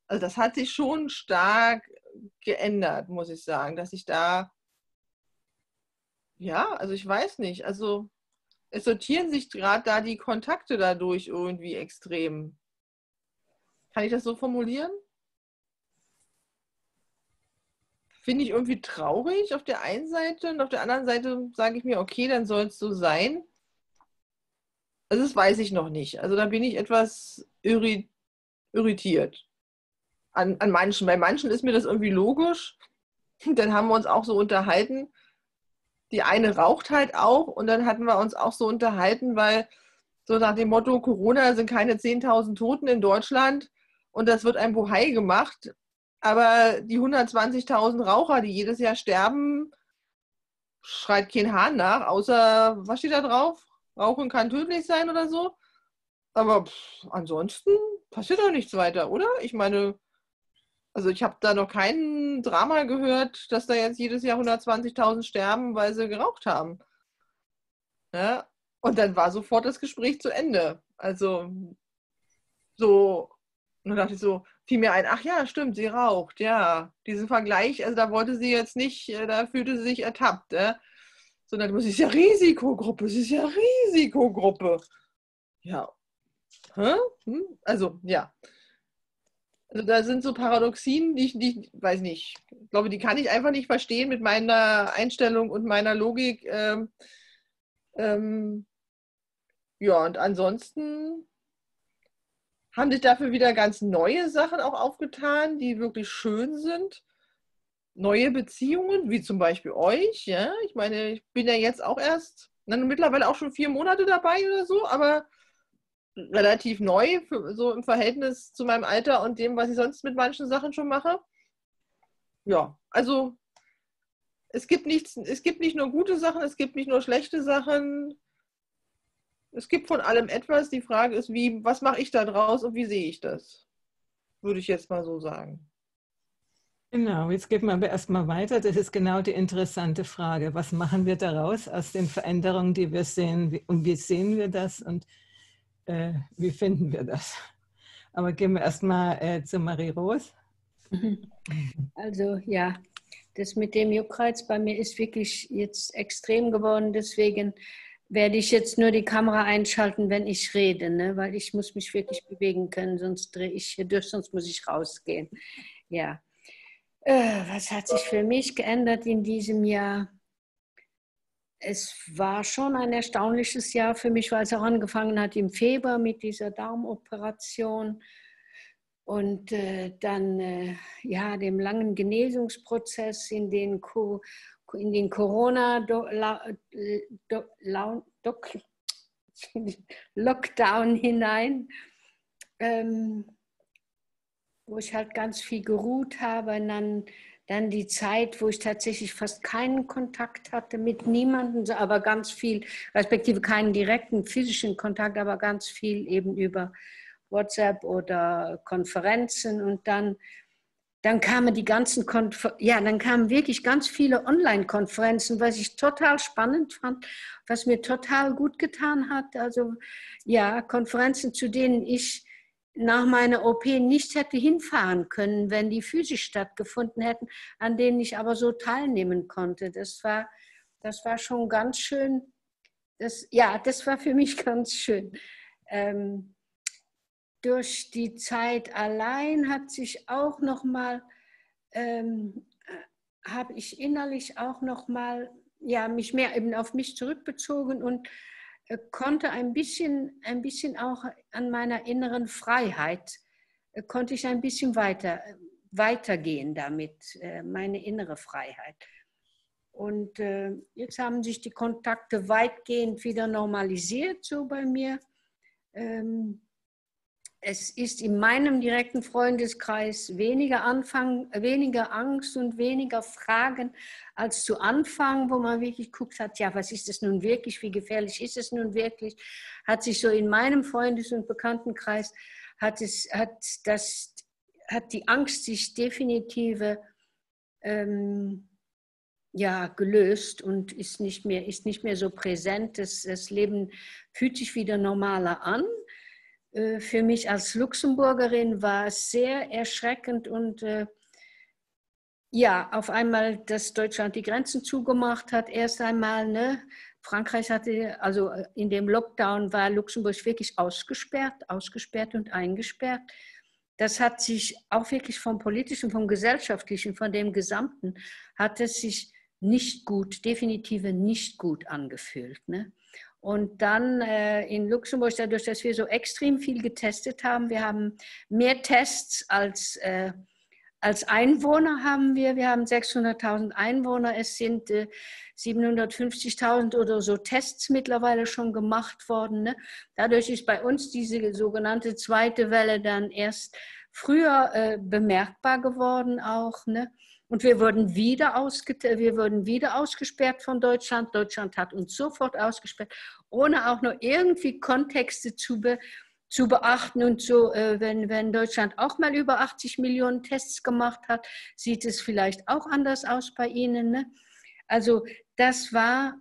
[SPEAKER 2] Also das hat sich schon stark geändert, muss ich sagen, dass ich da, ja, also ich weiß nicht, also es sortieren sich gerade da die Kontakte dadurch irgendwie extrem. Kann ich das so formulieren? Finde ich irgendwie traurig auf der einen Seite und auf der anderen Seite sage ich mir, okay, dann soll es so sein. Also das weiß ich noch nicht. Also da bin ich etwas irritiert. An, an manchen. Bei manchen ist mir das irgendwie logisch. Dann haben wir uns auch so unterhalten die eine raucht halt auch und dann hatten wir uns auch so unterhalten, weil so nach dem Motto, Corona sind keine 10.000 Toten in Deutschland und das wird ein Bohai gemacht. Aber die 120.000 Raucher, die jedes Jahr sterben, schreit kein Hahn nach, außer, was steht da drauf? Rauchen kann tödlich sein oder so. Aber pff, ansonsten passiert doch nichts weiter, oder? Ich meine, also ich habe da noch kein Drama gehört, dass da jetzt jedes Jahr 120.000 sterben, weil sie geraucht haben. Ja? Und dann war sofort das Gespräch zu Ende. Also so, und dann dachte ich so, fiel mir ein, ach ja, stimmt, sie raucht, ja. Diesen Vergleich, also da wollte sie jetzt nicht, äh, da fühlte sie sich ertappt. Ja? Sondern es ist ja Risikogruppe, es ist ja Risikogruppe. Ja. Hm? Also, ja. Also da sind so Paradoxien, die ich, die ich weiß nicht, ich glaube, die kann ich einfach nicht verstehen mit meiner Einstellung und meiner Logik. Ähm, ähm, ja, und ansonsten haben sich dafür wieder ganz neue Sachen auch aufgetan, die wirklich schön sind. Neue Beziehungen, wie zum Beispiel euch. Ja? Ich meine, ich bin ja jetzt auch erst, dann mittlerweile auch schon vier Monate dabei oder so, aber relativ neu, für, so im Verhältnis zu meinem Alter und dem, was ich sonst mit manchen Sachen schon mache. Ja, also es gibt nichts, es gibt nicht nur gute Sachen, es gibt nicht nur schlechte Sachen. Es gibt von allem etwas. Die Frage ist, wie, was mache ich da draus und wie sehe ich das? Würde ich jetzt mal so sagen.
[SPEAKER 1] Genau, jetzt gehen wir aber erstmal weiter. Das ist genau die interessante Frage. Was machen wir daraus aus den Veränderungen, die wir sehen und wie sehen wir das? Und äh, wie finden wir das? Aber gehen wir erstmal äh, zu Marie-Rose.
[SPEAKER 4] Also ja, das mit dem Juckreiz bei mir ist wirklich jetzt extrem geworden. Deswegen werde ich jetzt nur die Kamera einschalten, wenn ich rede, ne? weil ich muss mich wirklich bewegen können, sonst drehe ich hier durch, sonst muss ich rausgehen. Ja. Äh, was hat sich für mich geändert in diesem Jahr? es war schon ein erstaunliches Jahr für mich, weil es auch angefangen hat im Februar mit dieser Darmoperation und äh, dann äh, ja dem langen Genesungsprozess, in den Co in den Corona-Lockdown hinein, ähm, wo ich halt ganz viel geruht habe. Und dann, dann die Zeit, wo ich tatsächlich fast keinen Kontakt hatte mit niemandem, aber ganz viel, respektive keinen direkten physischen Kontakt, aber ganz viel eben über WhatsApp oder Konferenzen und dann dann kamen die ganzen Konfer ja, dann kamen wirklich ganz viele Online-Konferenzen, was ich total spannend fand, was mir total gut getan hat. Also ja, Konferenzen, zu denen ich nach meiner OP nicht hätte hinfahren können, wenn die physisch stattgefunden hätten, an denen ich aber so teilnehmen konnte. Das war, das war schon ganz schön. Das, ja, das war für mich ganz schön. Ähm, durch die Zeit allein hat sich auch noch mal, ähm, äh, habe ich innerlich auch noch mal, ja, mich mehr eben auf mich zurückbezogen und äh, konnte ein bisschen, ein bisschen auch an meiner inneren Freiheit, äh, konnte ich ein bisschen weiter, weitergehen damit, äh, meine innere Freiheit. Und äh, jetzt haben sich die Kontakte weitgehend wieder normalisiert, so bei mir. Ähm, es ist in meinem direkten Freundeskreis weniger, Anfang, weniger Angst und weniger Fragen als zu Anfang, wo man wirklich guckt hat, ja, was ist es nun wirklich, wie gefährlich ist es nun wirklich, hat sich so in meinem Freundes- und Bekanntenkreis, hat, es, hat, das, hat die Angst sich definitiv ähm, ja, gelöst und ist nicht mehr, ist nicht mehr so präsent. Das, das Leben fühlt sich wieder normaler an. Äh, für mich als Luxemburgerin war es sehr erschreckend und äh, ja, auf einmal, dass Deutschland die Grenzen zugemacht hat, erst einmal, ne? Frankreich hatte, also äh, in dem Lockdown war Luxemburg wirklich ausgesperrt, ausgesperrt und eingesperrt. Das hat sich auch wirklich vom politischen, vom gesellschaftlichen, von dem Gesamten, hat es sich nicht gut, definitiv nicht gut angefühlt. Ne? Und dann äh, in Luxemburg, dadurch, dass wir so extrem viel getestet haben, wir haben mehr Tests als, äh, als Einwohner haben wir. Wir haben 600.000 Einwohner. Es sind äh, 750.000 oder so Tests mittlerweile schon gemacht worden. Ne? Dadurch ist bei uns diese sogenannte zweite Welle dann erst früher äh, bemerkbar geworden auch. Ne? Und wir wurden, wieder wir wurden wieder ausgesperrt von Deutschland. Deutschland hat uns sofort ausgesperrt, ohne auch nur irgendwie Kontexte zu, be, zu beachten. Und so, äh, wenn, wenn Deutschland auch mal über 80 Millionen Tests gemacht hat, sieht es vielleicht auch anders aus bei Ihnen. Ne? Also das war,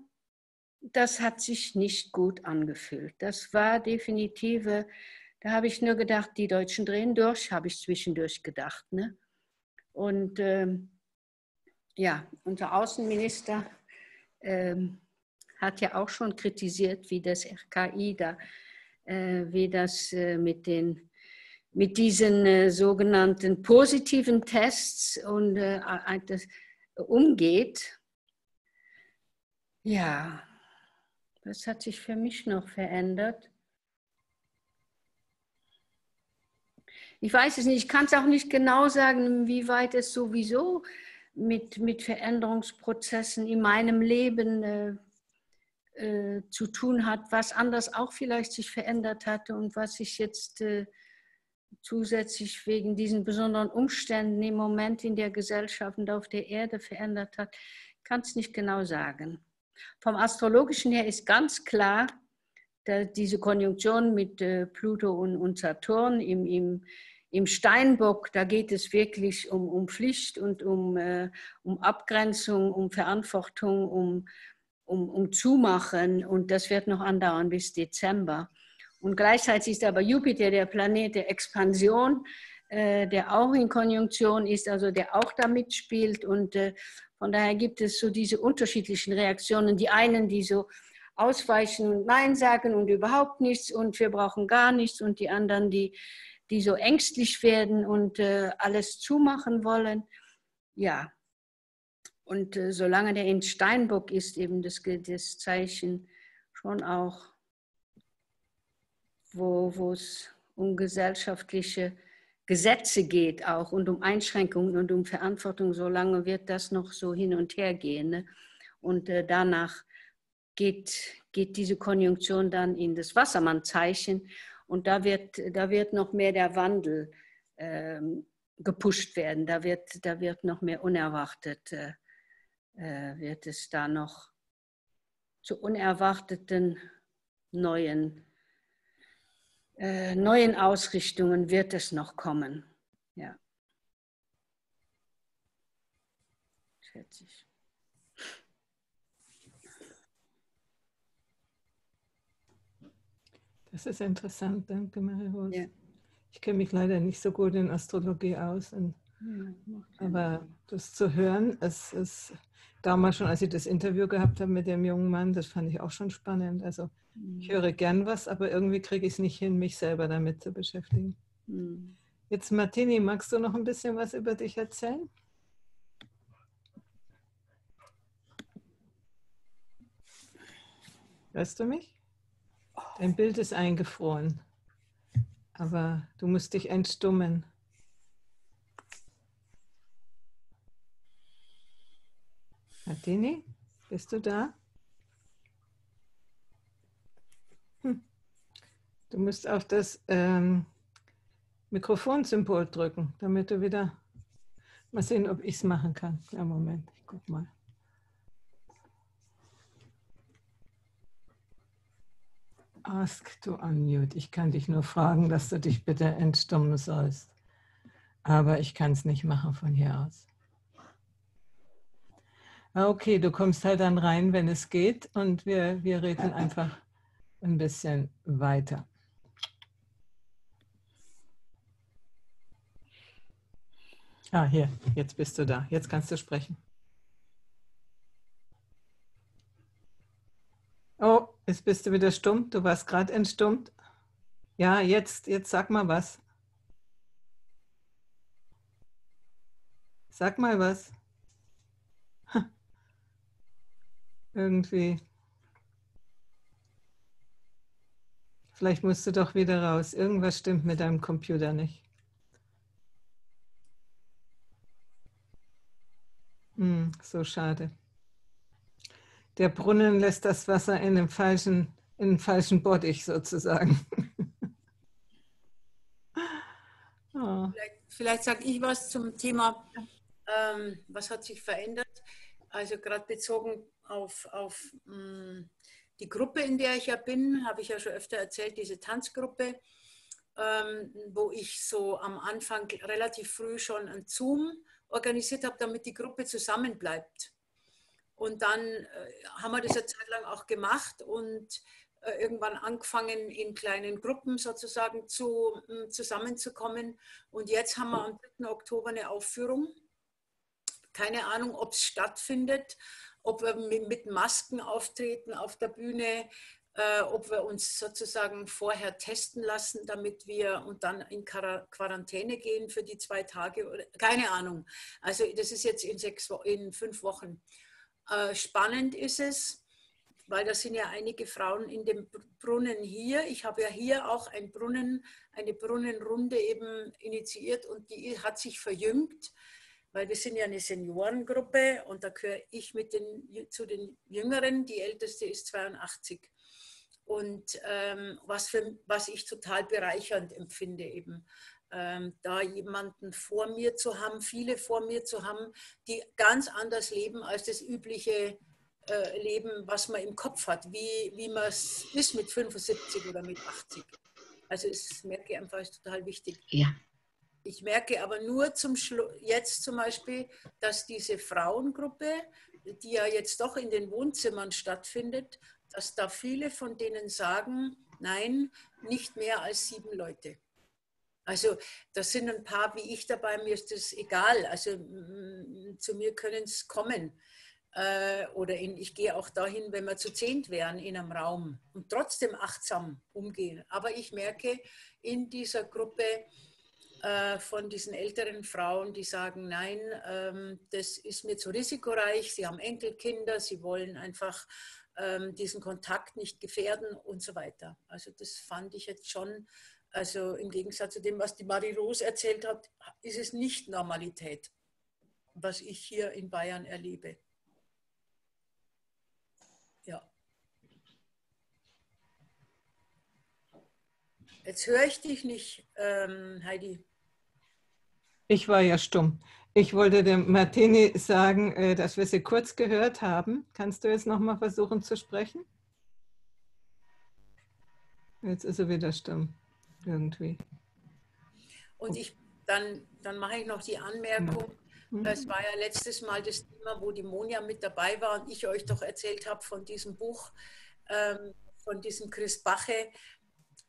[SPEAKER 4] das hat sich nicht gut angefühlt. Das war definitiv, da habe ich nur gedacht, die Deutschen drehen durch, habe ich zwischendurch gedacht. Ne? Und ähm, ja, unser Außenminister ähm, hat ja auch schon kritisiert, wie das RKI da, äh, wie das äh, mit, den, mit diesen äh, sogenannten positiven Tests und äh, das umgeht. Ja, was hat sich für mich noch verändert? Ich weiß es nicht, ich kann es auch nicht genau sagen, wie weit es sowieso mit, mit Veränderungsprozessen in meinem Leben äh, äh, zu tun hat, was anders auch vielleicht sich verändert hatte und was sich jetzt äh, zusätzlich wegen diesen besonderen Umständen im Moment in der Gesellschaft und auf der Erde verändert hat, kann es nicht genau sagen. Vom astrologischen her ist ganz klar, dass diese Konjunktion mit äh, Pluto und, und Saturn im, im im Steinbock, da geht es wirklich um, um Pflicht und um, äh, um Abgrenzung, um Verantwortung, um, um, um Zumachen. Und das wird noch andauern bis Dezember. Und gleichzeitig ist aber Jupiter der Planet der Expansion, äh, der auch in Konjunktion ist, also der auch da mitspielt. Und äh, von daher gibt es so diese unterschiedlichen Reaktionen. Die einen, die so ausweichen und Nein sagen und überhaupt nichts und wir brauchen gar nichts. Und die anderen, die die so ängstlich werden und äh, alles zumachen wollen. Ja, und äh, solange der in Steinbock ist, eben das, das Zeichen schon auch, wo es um gesellschaftliche Gesetze geht auch und um Einschränkungen und um Verantwortung, solange wird das noch so hin und her gehen. Ne? Und äh, danach geht, geht diese Konjunktion dann in das Wassermannzeichen und da wird, da wird noch mehr der Wandel ähm, gepusht werden. Da wird, da wird noch mehr unerwartet, äh, äh wird es da noch zu unerwarteten neuen äh, neuen Ausrichtungen wird es noch kommen. Ja. Schätze ich.
[SPEAKER 1] Das ist interessant, danke Marie-Rose. Ja. Ich kenne mich leider nicht so gut in Astrologie aus, und, ja, aber das zu hören, es ist damals schon, als ich das Interview gehabt habe mit dem jungen Mann, das fand ich auch schon spannend. Also ich mhm. höre gern was, aber irgendwie kriege ich es nicht hin, mich selber damit zu beschäftigen. Mhm. Jetzt Martini, magst du noch ein bisschen was über dich erzählen? Hörst du mich? Dein Bild ist eingefroren, aber du musst dich entstummen. Martini, bist du da? Hm. Du musst auf das ähm, Mikrofonsymbol drücken, damit du wieder. Mal sehen, ob ich es machen kann. Ja, Moment, ich guck mal. Ask to unmute. Ich kann dich nur fragen, dass du dich bitte entstummen sollst. Aber ich kann es nicht machen von hier aus. Okay, du kommst halt dann rein, wenn es geht und wir, wir reden einfach ein bisschen weiter. Ah, hier, jetzt bist du da. Jetzt kannst du sprechen. Oh, jetzt bist du wieder stumm. Du warst gerade entstummt. Ja, jetzt, jetzt sag mal was. Sag mal was. Irgendwie. Vielleicht musst du doch wieder raus. Irgendwas stimmt mit deinem Computer nicht. Hm, so schade. Der Brunnen lässt das Wasser in den falschen, in den falschen Bottich sozusagen.
[SPEAKER 3] oh. Vielleicht, vielleicht sage ich was zum Thema, ähm, was hat sich verändert. Also gerade bezogen auf, auf mh, mm, die Gruppe, in der ich ja bin, habe ich ja schon öfter erzählt, diese Tanzgruppe, ähm, wo ich so am Anfang relativ früh schon ein Zoom organisiert habe, damit die Gruppe zusammenbleibt. Und dann äh, haben wir das eine Zeit lang auch gemacht und äh, irgendwann angefangen, in kleinen Gruppen sozusagen zu, äh, zusammenzukommen. Und jetzt haben wir am 3. Oktober eine Aufführung. Keine Ahnung, ob es stattfindet, ob wir mit Masken auftreten auf der Bühne, äh, ob wir uns sozusagen vorher testen lassen, damit wir und dann in Quarantäne gehen für die zwei Tage. Keine Ahnung. Also das ist jetzt in, sechs, in fünf Wochen. Äh, spannend ist es, weil da sind ja einige Frauen in dem Brunnen hier. Ich habe ja hier auch ein Brunnen, eine Brunnenrunde eben initiiert und die hat sich verjüngt weil wir sind ja eine Seniorengruppe und da gehöre ich mit den, zu den Jüngeren. Die älteste ist 82. Und ähm, was, für, was ich total bereichernd empfinde, eben ähm, da jemanden vor mir zu haben, viele vor mir zu haben, die ganz anders leben als das übliche äh, Leben, was man im Kopf hat, wie, wie man es ist mit 75 oder mit 80. Also das merke ich einfach, ist total wichtig.
[SPEAKER 5] Ja.
[SPEAKER 3] Ich merke aber nur zum Schlu jetzt zum Beispiel, dass diese Frauengruppe, die ja jetzt doch in den Wohnzimmern stattfindet, dass da viele von denen sagen, nein, nicht mehr als sieben Leute. Also das sind ein paar wie ich dabei, mir ist das egal. Also zu mir können es kommen. Äh, oder in, ich gehe auch dahin, wenn wir zu zehnt wären in einem Raum und trotzdem achtsam umgehen. Aber ich merke in dieser Gruppe, äh, von diesen älteren Frauen, die sagen, nein, ähm, das ist mir zu risikoreich, sie haben Enkelkinder, sie wollen einfach ähm, diesen Kontakt nicht gefährden und so weiter. Also das fand ich jetzt schon Also im Gegensatz zu dem, was die Marie-Rose erzählt hat, ist es nicht Normalität, was ich hier in Bayern erlebe. Ja. Jetzt höre ich dich nicht, ähm, Heidi.
[SPEAKER 1] Ich war ja stumm. Ich wollte dem Martini sagen, äh, dass wir sie kurz gehört haben. Kannst du jetzt nochmal versuchen zu sprechen? Jetzt ist er wieder stumm. Irgendwie.
[SPEAKER 3] Und ich, dann, dann mache ich noch die Anmerkung. Mhm. Das war ja letztes Mal das Thema, wo die Monja mit dabei war und ich euch doch erzählt habe von diesem Buch, ähm, von diesem Chris Bache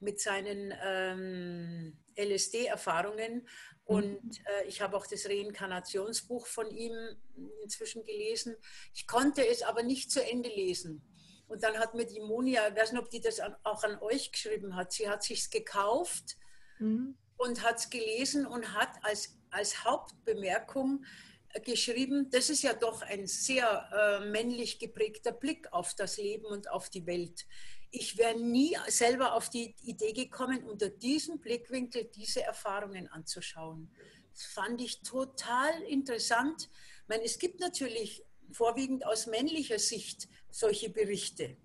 [SPEAKER 3] mit seinen ähm, LSD-Erfahrungen. Und mhm. äh, ich habe auch das Reinkarnationsbuch von ihm inzwischen gelesen. Ich konnte es aber nicht zu Ende lesen. Und dann hat mir die Monia, ich weiß nicht, ob die das auch an euch geschrieben hat, sie hat sich gekauft mhm. und hat es gelesen und hat als, als Hauptbemerkung äh, geschrieben, das ist ja doch ein sehr äh, männlich geprägter Blick auf das Leben und auf die Welt. Ich wäre nie selber auf die Idee gekommen, unter diesem Blickwinkel diese Erfahrungen anzuschauen. Das fand ich total interessant. Ich meine, es gibt natürlich vorwiegend aus männlicher Sicht solche Berichte.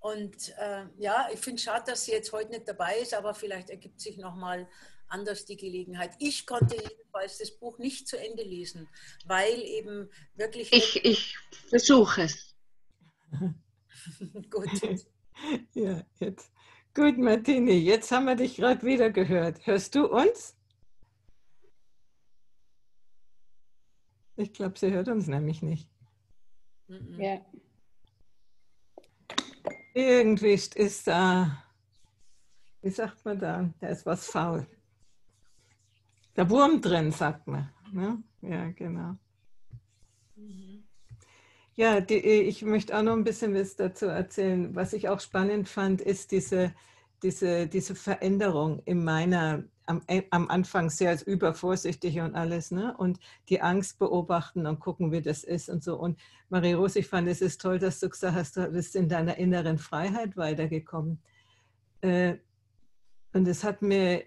[SPEAKER 3] Und äh, ja, ich finde es schade, dass sie jetzt heute nicht dabei ist, aber vielleicht ergibt sich nochmal anders die Gelegenheit. Ich konnte jedenfalls das Buch nicht zu Ende lesen, weil eben wirklich.
[SPEAKER 5] Ich, ich versuche es.
[SPEAKER 1] Gut. ja, jetzt. Gut, Martini, jetzt haben wir dich gerade wieder gehört. Hörst du uns? Ich glaube, sie hört uns nämlich nicht. Ja. Irgendwie ist da, wie sagt man da, da ist was faul. Der Wurm drin, sagt man. Ne? Ja, genau. Ja, die, ich möchte auch noch ein bisschen was dazu erzählen. Was ich auch spannend fand, ist diese, diese, diese Veränderung in meiner am, am Anfang sehr übervorsichtig und alles, ne? Und die Angst beobachten und gucken, wie das ist und so. Und Marie-Rose, ich fand, es ist toll, dass du gesagt hast, du bist in deiner inneren Freiheit weitergekommen. Äh, und es hat mir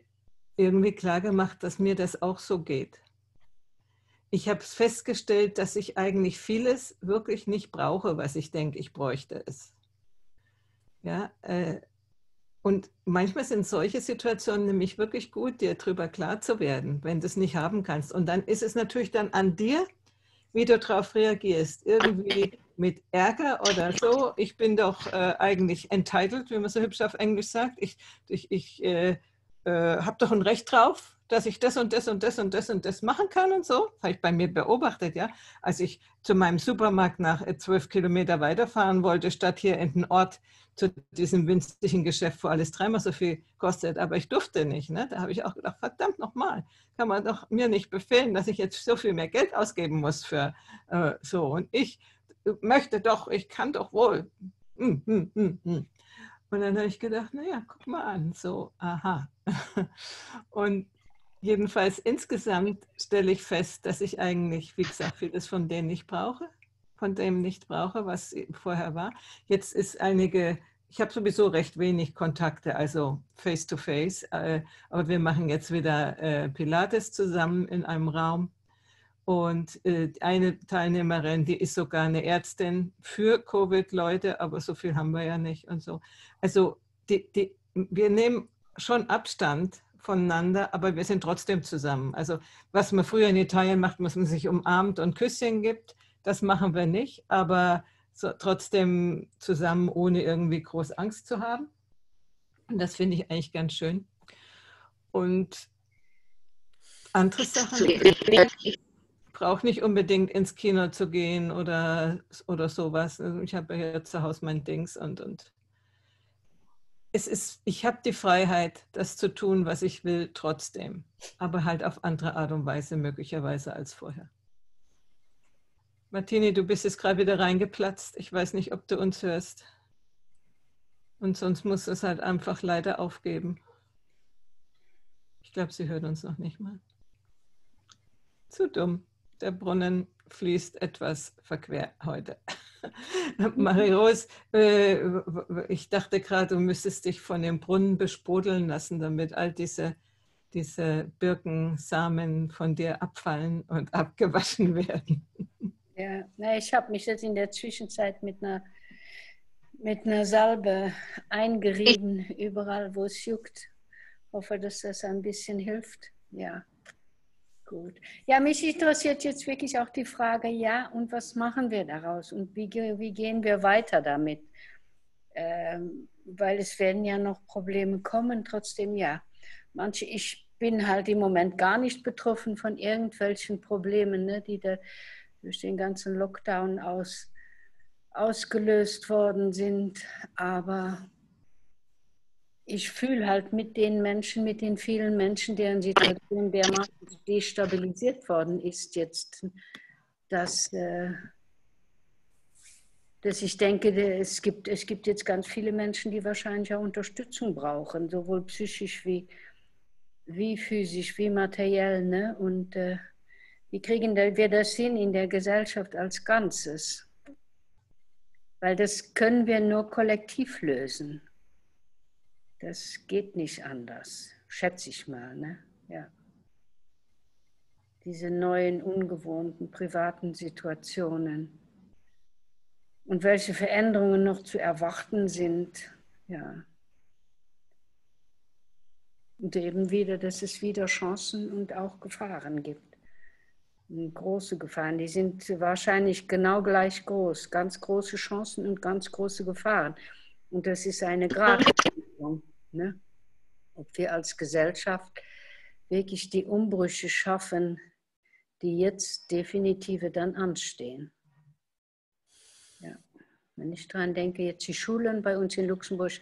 [SPEAKER 1] irgendwie klar gemacht, dass mir das auch so geht. Ich habe festgestellt, dass ich eigentlich vieles wirklich nicht brauche, was ich denke, ich bräuchte es. Ja, äh, und manchmal sind solche Situationen nämlich wirklich gut, dir darüber klar zu werden, wenn du es nicht haben kannst. Und dann ist es natürlich dann an dir, wie du darauf reagierst. Irgendwie mit Ärger oder so. Ich bin doch äh, eigentlich entitled, wie man so hübsch auf Englisch sagt. Ich, ich, ich äh, äh, habe doch ein Recht drauf dass ich das und das und das und das und das machen kann und so. Das habe ich bei mir beobachtet, ja. Als ich zu meinem Supermarkt nach äh, zwölf Kilometer weiterfahren wollte, statt hier in den Ort zu diesem winzigen Geschäft, wo alles dreimal so viel kostet, aber ich durfte nicht. Ne? Da habe ich auch gedacht, verdammt nochmal, kann man doch mir nicht befehlen, dass ich jetzt so viel mehr Geld ausgeben muss für äh, so. Und ich möchte doch, ich kann doch wohl. Hm, hm, hm, hm. und dann habe ich gedacht, naja, guck mal an, so, aha. Und jedenfalls insgesamt stelle ich fest, dass ich eigentlich, wie gesagt, vieles von denen nicht brauche, von dem nicht brauche, was vorher war. Jetzt ist einige, ich habe sowieso recht wenig Kontakte, also face-to-face, -face, äh, aber wir machen jetzt wieder äh, Pilates zusammen in einem Raum. Und äh, eine Teilnehmerin, die ist sogar eine Ärztin für Covid-Leute, aber so viel haben wir ja nicht und so. Also die, die, wir nehmen schon Abstand voneinander, aber wir sind trotzdem zusammen. Also was man früher in Italien macht, muss man sich umarmt und Küsschen gibt, das machen wir nicht, aber so, trotzdem zusammen, ohne irgendwie groß Angst zu haben. Und das finde ich eigentlich ganz schön. Und andere Sachen, ich brauche nicht unbedingt ins Kino zu gehen oder, oder sowas. Also ich habe ja zu Hause mein Dings und, und es ist, ich habe die Freiheit, das zu tun, was ich will, trotzdem. Aber halt auf andere Art und Weise möglicherweise als vorher. Martini, du bist jetzt gerade wieder reingeplatzt. Ich weiß nicht, ob du uns hörst. Und sonst muss es halt einfach leider aufgeben. Ich glaube, sie hört uns noch nicht mal. Zu dumm. Der Brunnen fließt etwas verquer heute. Marie-Rose, äh, ich dachte gerade, du müsstest dich von dem Brunnen besprudeln lassen, damit all diese, diese Birkensamen von dir abfallen und abgewaschen werden.
[SPEAKER 4] Ja, na, ich habe mich jetzt in der Zwischenzeit mit einer, mit einer Salbe eingerieben, überall wo es juckt. Hoffe, dass das ein bisschen hilft. Ja. Gut. Ja, mich interessiert jetzt wirklich auch die Frage, ja, und was machen wir daraus und wie, wie gehen wir weiter damit? Ähm, weil es werden ja noch Probleme kommen, trotzdem ja. Manche, ich bin halt im Moment gar nicht betroffen von irgendwelchen Problemen, ne, die da durch den ganzen Lockdown aus, ausgelöst worden sind. Aber ich fühle halt mit den Menschen, mit den vielen Menschen, deren Situation dermaßen destabilisiert worden ist jetzt, dass, äh, dass ich denke, es gibt, es gibt jetzt ganz viele Menschen, die wahrscheinlich auch Unterstützung brauchen, sowohl psychisch wie, wie physisch, wie materiell. Ne? Und äh, wie kriegen wir das hin in der Gesellschaft als Ganzes? Weil das können wir nur kollektiv lösen. Das geht nicht anders, schätze ich mal. Ne? Ja. Diese neuen, ungewohnten, privaten Situationen und welche Veränderungen noch zu erwarten sind. Ja. Und eben wieder, dass es wieder Chancen und auch Gefahren gibt. Große Gefahren, die sind wahrscheinlich genau gleich groß. Ganz große Chancen und ganz große Gefahren. Und das ist eine Gratwanderung. Ne? Ob wir als Gesellschaft wirklich die Umbrüche schaffen, die jetzt definitive dann anstehen. Ja. Wenn ich daran denke, jetzt die Schulen bei uns in Luxemburg,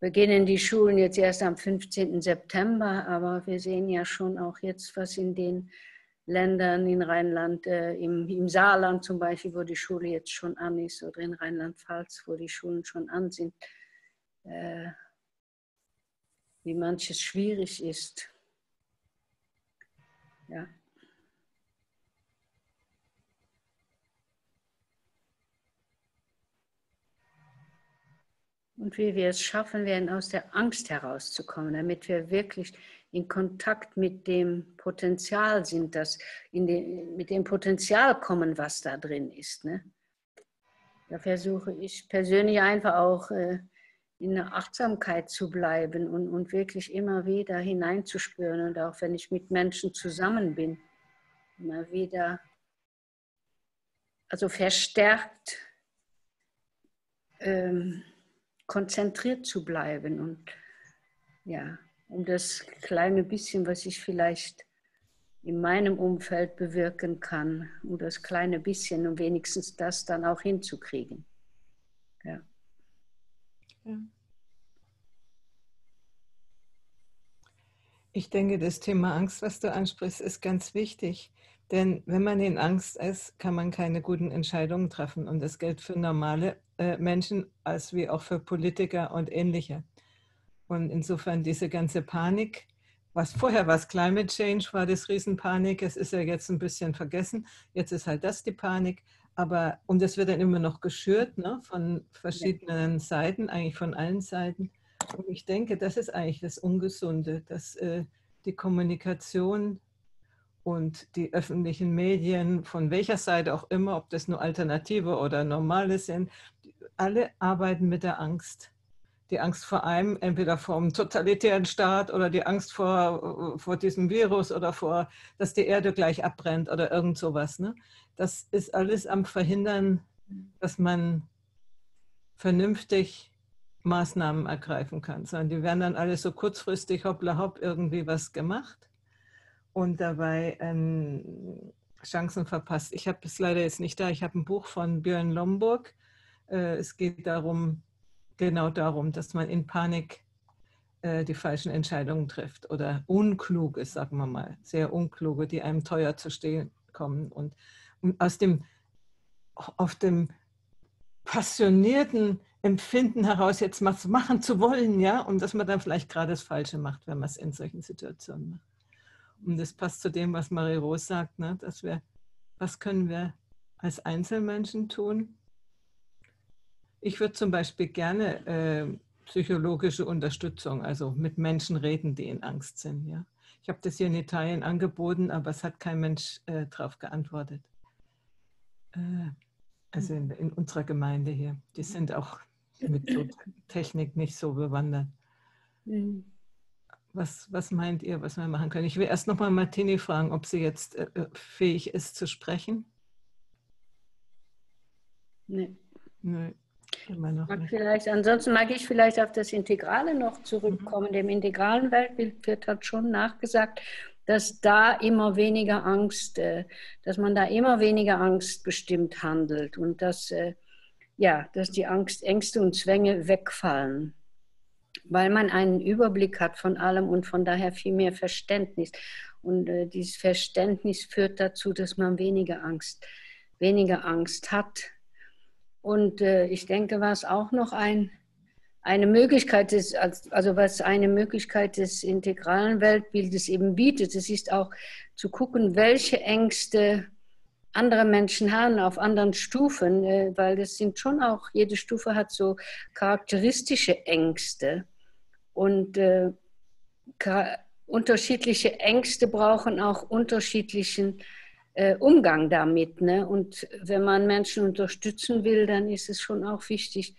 [SPEAKER 4] beginnen die Schulen jetzt erst am 15. September, aber wir sehen ja schon auch jetzt, was in den Ländern in Rheinland, äh, im, im, Saarland zum Beispiel, wo die Schule jetzt schon an ist, oder in Rheinland-Pfalz, wo die Schulen schon an sind, äh, wie manches schwierig ist. Ja. Und wie wir es schaffen werden, aus der Angst herauszukommen, damit wir wirklich in Kontakt mit dem Potenzial sind, dass in den, mit dem Potenzial kommen, was da drin ist. Ne? Da versuche ich persönlich einfach auch äh, in der Achtsamkeit zu bleiben und, und wirklich immer wieder hineinzuspüren. Und auch wenn ich mit Menschen zusammen bin, immer wieder, also verstärkt ähm, konzentriert zu bleiben und ja, um das kleine bisschen, was ich vielleicht in meinem Umfeld bewirken kann, um das kleine bisschen und wenigstens das dann auch hinzukriegen. Ja. Ja.
[SPEAKER 1] Ich denke, das Thema Angst, was du ansprichst, ist ganz wichtig. Denn wenn man in Angst ist, kann man keine guten Entscheidungen treffen. Und das gilt für normale äh, Menschen als wie auch für Politiker und ähnliche. Und insofern diese ganze Panik, was vorher war Climate Change, war das Riesenpanik. Es ist ja jetzt ein bisschen vergessen. Jetzt ist halt das die Panik. Aber, und das wird dann immer noch geschürt ne, von verschiedenen Seiten, eigentlich von allen Seiten. Und ich denke, das ist eigentlich das Ungesunde, dass äh, die Kommunikation und die öffentlichen Medien, von welcher Seite auch immer, ob das nur Alternative oder normale sind, alle arbeiten mit der Angst. Die Angst vor einem, entweder einem totalitären Staat oder die Angst vor, vor diesem Virus oder vor, dass die Erde gleich abbrennt oder irgend sowas. Ne? Das ist alles am Verhindern, dass man vernünftig Maßnahmen ergreifen kann, sondern die werden dann alle so kurzfristig hoppla hopp irgendwie was gemacht und dabei ähm, Chancen verpasst. Ich habe es leider jetzt nicht da. Ich habe ein Buch von Björn Lomburg. Äh, es geht darum, genau darum, dass man in Panik äh, die falschen Entscheidungen trifft oder unkluge, sagen wir mal, sehr unkluge, die einem teuer zu stehen kommen und, und aus dem auf dem passionierten Empfinden heraus, jetzt was machen zu wollen, ja, und dass man dann vielleicht gerade das Falsche macht, wenn man es in solchen Situationen macht. Und das passt zu dem, was Marie-Rose sagt, ne, dass wir, was können wir als Einzelmenschen tun? Ich würde zum Beispiel gerne äh, psychologische Unterstützung, also mit Menschen reden, die in Angst sind. Ja. Ich habe das hier in Italien angeboten, aber es hat kein Mensch äh, darauf geantwortet. Äh, also in, in, unserer Gemeinde hier. Die sind auch mit so Technik nicht so bewandert. Mhm. Was, was meint ihr, was wir machen können? Ich will erst nochmal Martini fragen, ob sie jetzt äh, äh, fähig ist zu sprechen.
[SPEAKER 4] Nee.
[SPEAKER 1] Nee.
[SPEAKER 4] Mag vielleicht, ansonsten mag ich vielleicht auf das Integrale noch zurückkommen. Mhm. Dem integralen Weltbild wird halt schon nachgesagt, dass da immer weniger Angst, äh, dass man da immer weniger Angst bestimmt handelt und dass, äh, ja, dass die Angst, Ängste und Zwänge wegfallen weil man einen Überblick hat von allem und von daher viel mehr Verständnis. Und äh, dieses Verständnis führt dazu, dass man weniger Angst, weniger Angst hat. Und äh, ich denke, was auch noch ein, eine Möglichkeit ist, also was eine Möglichkeit des integralen Weltbildes eben bietet, es ist auch zu gucken, welche Ängste andere Menschen haben auf anderen Stufen, äh, weil das sind schon auch, jede Stufe hat so charakteristische Ängste. Und äh, unterschiedliche Ängste brauchen auch unterschiedlichen äh, Umgang damit. Ne? Und wenn man Menschen unterstützen will, dann ist es schon auch wichtig,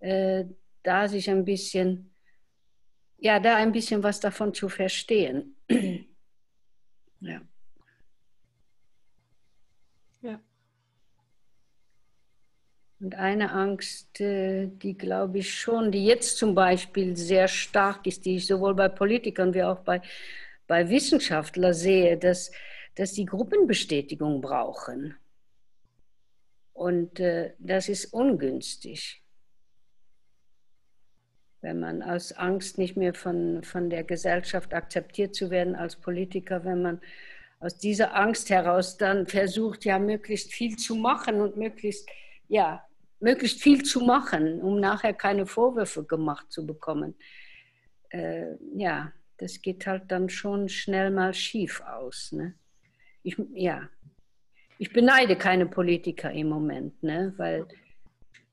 [SPEAKER 4] äh, da sich ein bisschen, ja, da ein bisschen was davon zu verstehen. ja. Und eine Angst, äh, die glaube ich schon, die jetzt zum Beispiel sehr stark ist, die ich sowohl bei Politikern wie auch bei, bei Wissenschaftlern sehe, dass, dass die Gruppenbestätigung brauchen. Und äh, das ist ungünstig, wenn man aus Angst nicht mehr von, von der Gesellschaft akzeptiert zu werden als Politiker, wenn man aus dieser Angst heraus dann versucht, ja, möglichst viel zu machen und möglichst ja, möglichst viel zu machen, um nachher keine Vorwürfe gemacht zu bekommen. Äh, ja, das geht halt dann schon schnell mal schief aus. Ne? Ich, ja, ich beneide keine Politiker im Moment, ne? weil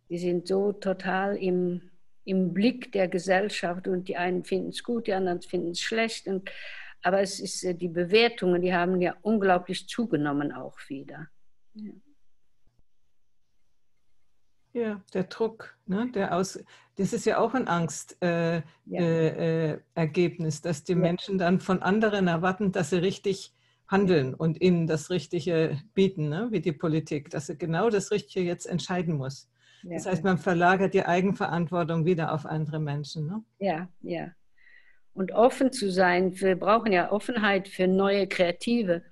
[SPEAKER 4] die sind so total im, im Blick der Gesellschaft und die einen finden es gut, die anderen finden es schlecht. Und, aber es ist äh, die Bewertungen, die haben ja unglaublich zugenommen auch wieder. Ja.
[SPEAKER 1] Ja, der Druck, ne, der aus, das ist ja auch ein Angstergebnis, ja. äh, äh, dass die ja. Menschen dann von anderen erwarten, dass sie richtig handeln und ihnen das Richtige bieten, ne, wie die Politik, dass sie genau das Richtige jetzt entscheiden muss. Ja. Das heißt, man verlagert die Eigenverantwortung wieder auf andere Menschen. Ne?
[SPEAKER 4] Ja, ja. Und offen zu sein, wir brauchen ja Offenheit für neue Kreative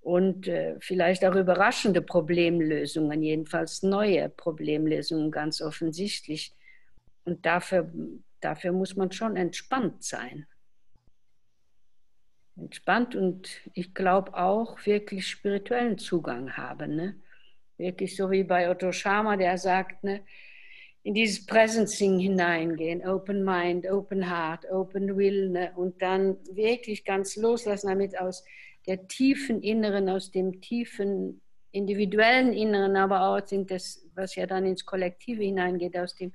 [SPEAKER 4] und äh, vielleicht auch überraschende Problemlösungen, jedenfalls neue Problemlösungen ganz offensichtlich. Und dafür, dafür muss man schon entspannt sein. Entspannt und ich glaube auch wirklich spirituellen Zugang haben. Ne? Wirklich so wie bei Otto Schama, der sagt, ne, in dieses Presencing hineingehen, Open Mind, Open Heart, Open Will ne, und dann wirklich ganz loslassen damit aus der tiefen Inneren, aus dem tiefen individuellen Inneren, aber auch sind das, was ja dann ins Kollektive hineingeht, aus dem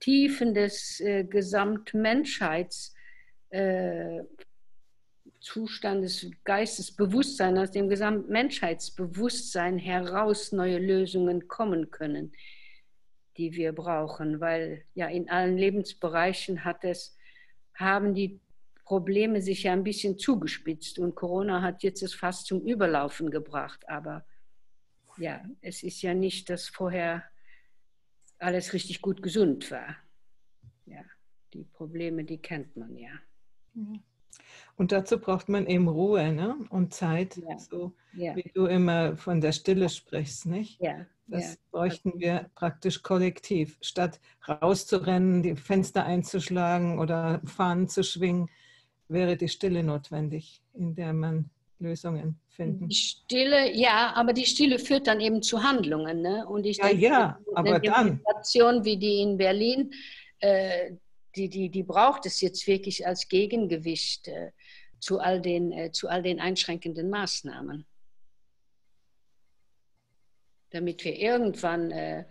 [SPEAKER 4] Tiefen des äh, Gesamtmenschheits. Äh, Zustandes, Geistes, Bewusstsein, aus dem Gesamtmenschheitsbewusstsein heraus neue Lösungen kommen können, die wir brauchen, weil ja in allen Lebensbereichen hat es, haben die Probleme sich ja ein bisschen zugespitzt und Corona hat jetzt es fast zum Überlaufen gebracht. Aber ja, es ist ja nicht, dass vorher alles richtig gut gesund war. Ja, die Probleme, die kennt man ja.
[SPEAKER 1] Und dazu braucht man eben Ruhe ne? und Zeit, ja. so ja. wie du immer von der Stille sprichst, nicht?
[SPEAKER 4] Ja.
[SPEAKER 1] Das bräuchten wir praktisch kollektiv. Statt rauszurennen, die Fenster einzuschlagen oder Fahnen zu schwingen, wäre die Stille notwendig, in der man Lösungen finden.
[SPEAKER 4] Die Stille, ja, aber die Stille führt dann eben zu Handlungen. Ne? Und ich
[SPEAKER 1] ja, denke, ja, aber dann.
[SPEAKER 4] Situation wie die in Berlin, äh, die, die, die braucht es jetzt wirklich als Gegengewicht äh, zu, all den, äh, zu all den einschränkenden Maßnahmen. Damit wir irgendwann äh,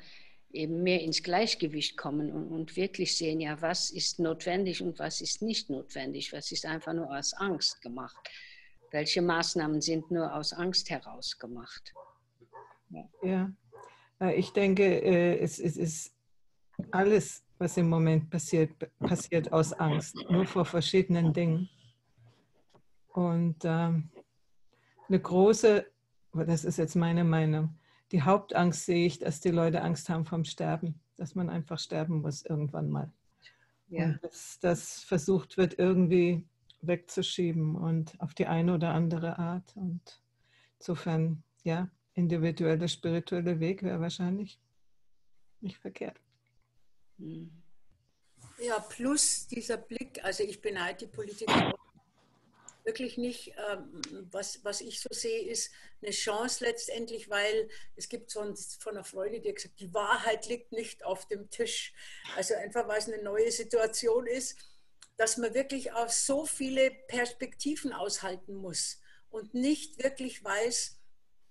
[SPEAKER 4] eben mehr ins Gleichgewicht kommen und, und, wirklich sehen, ja, was ist notwendig und was ist nicht notwendig, was ist einfach nur aus Angst gemacht, welche Maßnahmen sind nur aus Angst heraus gemacht.
[SPEAKER 1] Ja, ja. Äh, ich denke, äh, es, es ist alles, was im Moment passiert, passiert aus Angst, nur vor verschiedenen Dingen. Und ähm, eine große, das ist jetzt meine Meinung, die Hauptangst sehe ich, dass die Leute Angst haben vom Sterben, dass man einfach sterben muss irgendwann mal. Ja. Und dass das versucht wird, irgendwie wegzuschieben und auf die eine oder andere Art. Und insofern, ja, individuelle, spirituelle Weg wäre wahrscheinlich nicht verkehrt.
[SPEAKER 3] Ja, plus dieser Blick, also ich beneide die Politiker wirklich nicht. Ähm, was, was ich so sehe, ist eine Chance letztendlich, weil es gibt so ein, von einer Freundin, die hat gesagt, die Wahrheit liegt nicht auf dem Tisch. Also einfach, weil es eine neue Situation ist, dass man wirklich auf so viele Perspektiven aushalten muss und nicht wirklich weiß,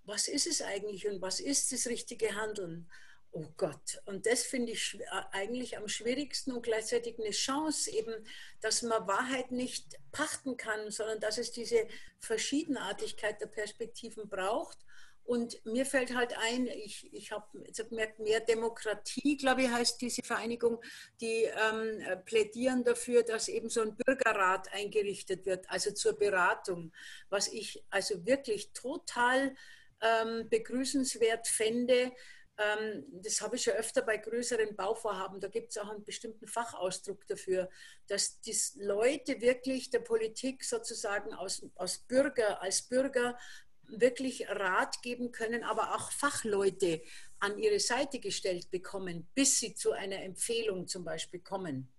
[SPEAKER 3] was ist es eigentlich und was ist das richtige Handeln. Oh Gott, und das finde ich äh, eigentlich am schwierigsten und gleichzeitig eine Chance, eben, dass man Wahrheit nicht pachten kann, sondern dass es diese Verschiedenartigkeit der Perspektiven braucht. Und mir fällt halt ein, ich, ich habe gemerkt, mehr Demokratie, glaube ich, heißt diese Vereinigung, die ähm, plädieren dafür, dass eben so ein Bürgerrat eingerichtet wird, also zur Beratung, was ich also wirklich total ähm, begrüßenswert fände, das habe ich ja öfter bei größeren Bauvorhaben, da gibt es auch einen bestimmten Fachausdruck dafür, dass die Leute wirklich der Politik sozusagen aus, aus Bürger, als Bürger wirklich Rat geben können, aber auch Fachleute an ihre Seite gestellt bekommen, bis sie zu einer Empfehlung zum Beispiel kommen.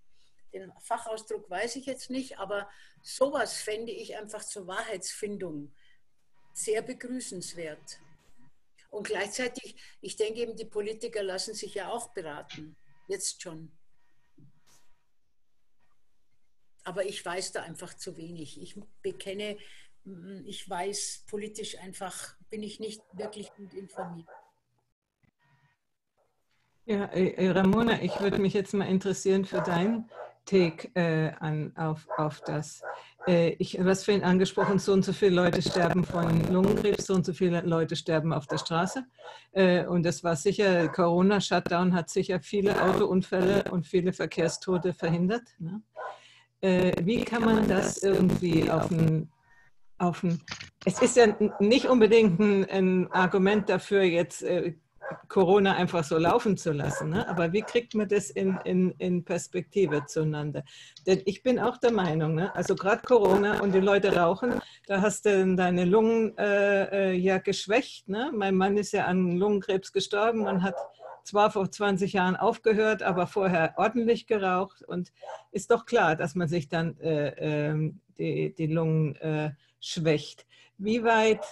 [SPEAKER 3] Den Fachausdruck weiß ich jetzt nicht, aber sowas fände ich einfach zur Wahrheitsfindung sehr begrüßenswert. Und gleichzeitig, ich denke eben, die Politiker lassen sich ja auch beraten, jetzt schon. Aber ich weiß da einfach zu wenig. Ich bekenne, mm, ich weiß politisch einfach, bin ich nicht wirklich gut informiert.
[SPEAKER 1] Ja, äh, äh, Ramona, ich würde mich jetzt mal interessieren für dein Take äh, an, auf, auf das. Äh, ich habe es vorhin angesprochen, so und so viele Leute sterben von Lungenkrebs, so und so viele Leute sterben auf der Straße. Äh, und das war sicher, Corona-Shutdown hat sicher viele Autounfälle und viele Verkehrstote verhindert. Ne? Äh, wie kann man das irgendwie auf ein auf ein, es ist ja nicht unbedingt ein, Argument dafür, jetzt Corona einfach so laufen zu lassen. Ne? Aber wie kriegt man das in, in, in Perspektive zueinander? Denn ich bin auch der Meinung, ne? also gerade Corona und die Leute rauchen, da hast du deine Lungen äh, äh, ja geschwächt. Ne? Mein Mann ist ja an Lungenkrebs gestorben und hat zwar vor 20 Jahren aufgehört, aber vorher ordentlich geraucht. Und ist doch klar, dass man sich dann äh, ähm, die, die Lungen äh, schwächt. Wie weit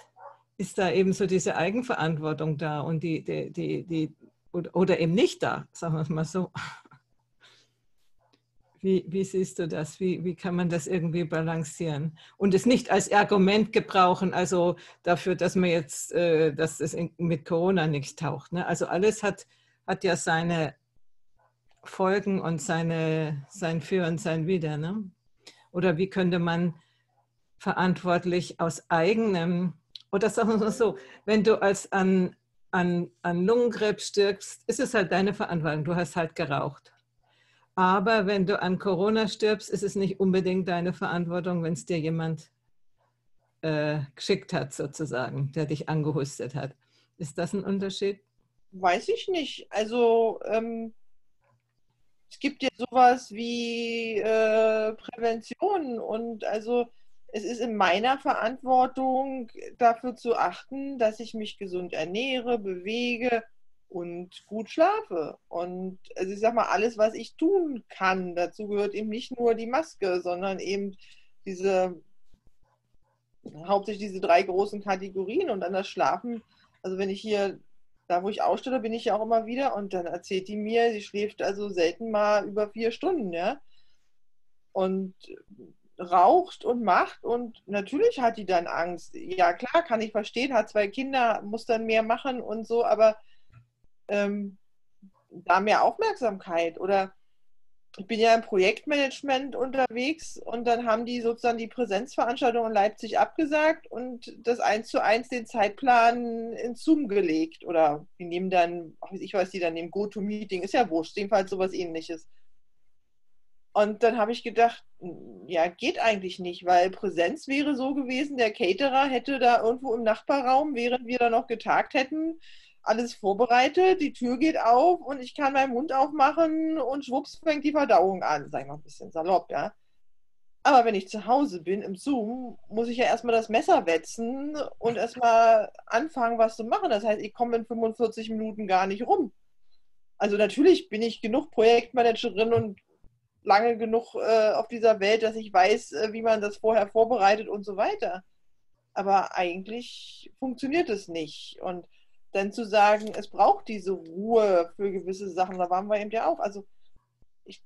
[SPEAKER 1] ist da eben so diese Eigenverantwortung da und die, die, die, die oder eben nicht da, sagen wir es mal so. Wie, wie, siehst du das? Wie, wie kann man das irgendwie balancieren? Und es nicht als Argument gebrauchen, also dafür, dass man jetzt, äh, dass es mit Corona nichts taucht. Ne? Also alles hat, hat ja seine Folgen und seine, sein Für und sein Wider. Ne? Oder wie könnte man verantwortlich aus eigenem oder sagen wir so, wenn du als an, an, an Lungenkrebs stirbst, ist es halt deine Verantwortung. Du hast halt geraucht. Aber wenn du an Corona stirbst, ist es nicht unbedingt deine Verantwortung, wenn es dir jemand äh, geschickt hat, sozusagen, der dich angehustet hat. Ist das ein Unterschied?
[SPEAKER 2] Weiß ich nicht. Also ähm, es gibt ja sowas wie äh, Prävention und also es ist in meiner Verantwortung, dafür zu achten, dass ich mich gesund ernähre, bewege und gut schlafe. Und also ich sag mal, alles, was ich tun kann, dazu gehört eben nicht nur die Maske, sondern eben diese, hauptsächlich diese drei großen Kategorien und dann das Schlafen. Also wenn ich hier, da wo ich ausstelle, bin ich ja auch immer wieder und dann erzählt die mir, sie schläft also selten mal über vier Stunden, ja. Und raucht und macht und natürlich hat die dann Angst. Ja, klar, kann ich verstehen, hat zwei Kinder, muss dann mehr machen und so, aber ähm, da mehr Aufmerksamkeit oder ich bin ja im Projektmanagement unterwegs und dann haben die sozusagen die Präsenzveranstaltung in Leipzig abgesagt und das eins zu eins den Zeitplan in Zoom gelegt. Oder die nehmen dann, ich weiß, die dann nehmen GoToMeeting, ist ja wurscht, jedenfalls sowas ähnliches. Und dann habe ich gedacht, ja, geht eigentlich nicht, weil Präsenz wäre so gewesen, der Caterer hätte da irgendwo im Nachbarraum, während wir da noch getagt hätten, alles vorbereitet, die Tür geht auf und ich kann meinen Mund aufmachen und schwupps fängt die Verdauung an. Sag ich mal ein bisschen salopp, ja. Aber wenn ich zu Hause bin im Zoom, muss ich ja erstmal das Messer wetzen und erstmal anfangen, was zu machen. Das heißt, ich komme in 45 Minuten gar nicht rum. Also natürlich bin ich genug Projektmanagerin und lange genug äh, auf dieser Welt, dass ich weiß, äh, wie man das vorher vorbereitet und so weiter. Aber eigentlich funktioniert es nicht. Und dann zu sagen, es braucht diese Ruhe für gewisse Sachen, da waren wir eben ja auch. Also ich,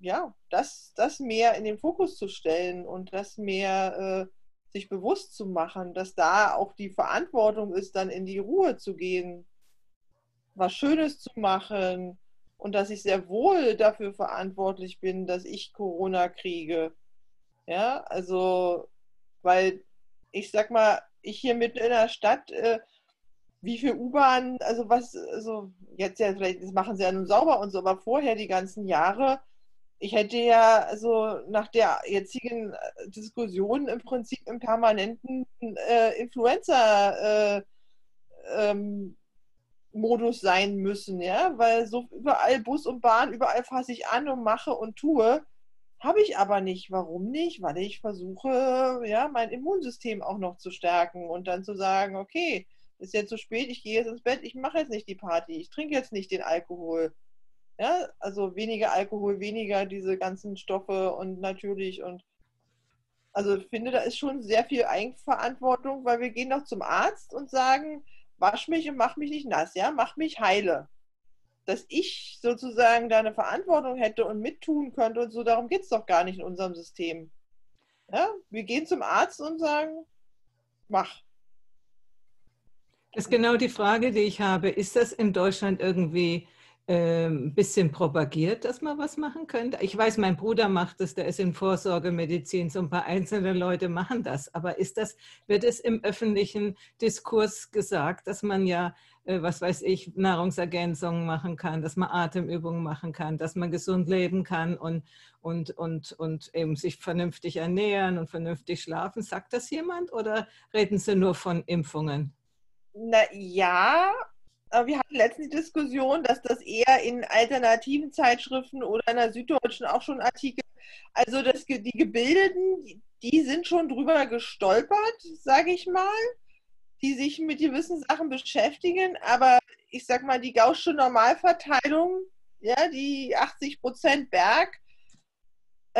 [SPEAKER 2] ja, das, das mehr in den Fokus zu stellen und das mehr äh, sich bewusst zu machen, dass da auch die Verantwortung ist, dann in die Ruhe zu gehen, was Schönes zu machen und dass ich sehr wohl dafür verantwortlich bin, dass ich Corona kriege. Ja, also, weil ich sag mal, ich hier mitten in der Stadt, äh, wie viel U-Bahn, also was, also jetzt ja vielleicht, das machen sie ja nun sauber und so, aber vorher die ganzen Jahre, ich hätte ja also nach der jetzigen äh, Diskussion im Prinzip im permanenten äh, Influencer äh, ähm, Modus sein müssen, ja, weil so überall Bus und Bahn, überall fasse ich an und mache und tue. Habe ich aber nicht. Warum nicht? Weil ich versuche, ja, mein Immunsystem auch noch zu stärken und dann zu sagen, okay, ist jetzt zu spät, ich gehe jetzt ins Bett, ich mache jetzt nicht die Party, ich trinke jetzt nicht den Alkohol. Ja, also weniger Alkohol, weniger diese ganzen Stoffe und natürlich und also finde, da ist schon sehr viel Eigenverantwortung, weil wir gehen doch zum Arzt und sagen, wasch mich und mach mich nicht nass, ja, mach mich heile. Dass ich sozusagen da eine Verantwortung hätte und mittun könnte und so, darum geht es doch gar nicht in unserem System. Ja, wir gehen zum Arzt und sagen, mach.
[SPEAKER 1] Das ist genau die Frage, die ich habe. Ist das in Deutschland irgendwie ein ähm, bisschen propagiert, dass man was machen könnte? Ich weiß, mein Bruder macht das, der ist in Vorsorgemedizin, so ein paar einzelne Leute machen das. Aber ist das, wird es im öffentlichen Diskurs gesagt, dass man ja, äh, was weiß ich, Nahrungsergänzungen machen kann, dass man Atemübungen machen kann, dass man gesund leben kann und, und, und, und eben sich vernünftig ernähren und vernünftig schlafen? Sagt das jemand oder reden Sie nur von Impfungen?
[SPEAKER 2] Na ja, wir hatten letztens die Diskussion, dass das eher in alternativen Zeitschriften oder in der Süddeutschen auch schon Artikel, also das, die Gebildeten, die sind schon drüber gestolpert, sage ich mal, die sich mit gewissen Sachen beschäftigen, aber ich sag mal, die Gaußsche Normalverteilung, ja, die 80 Prozent Berg,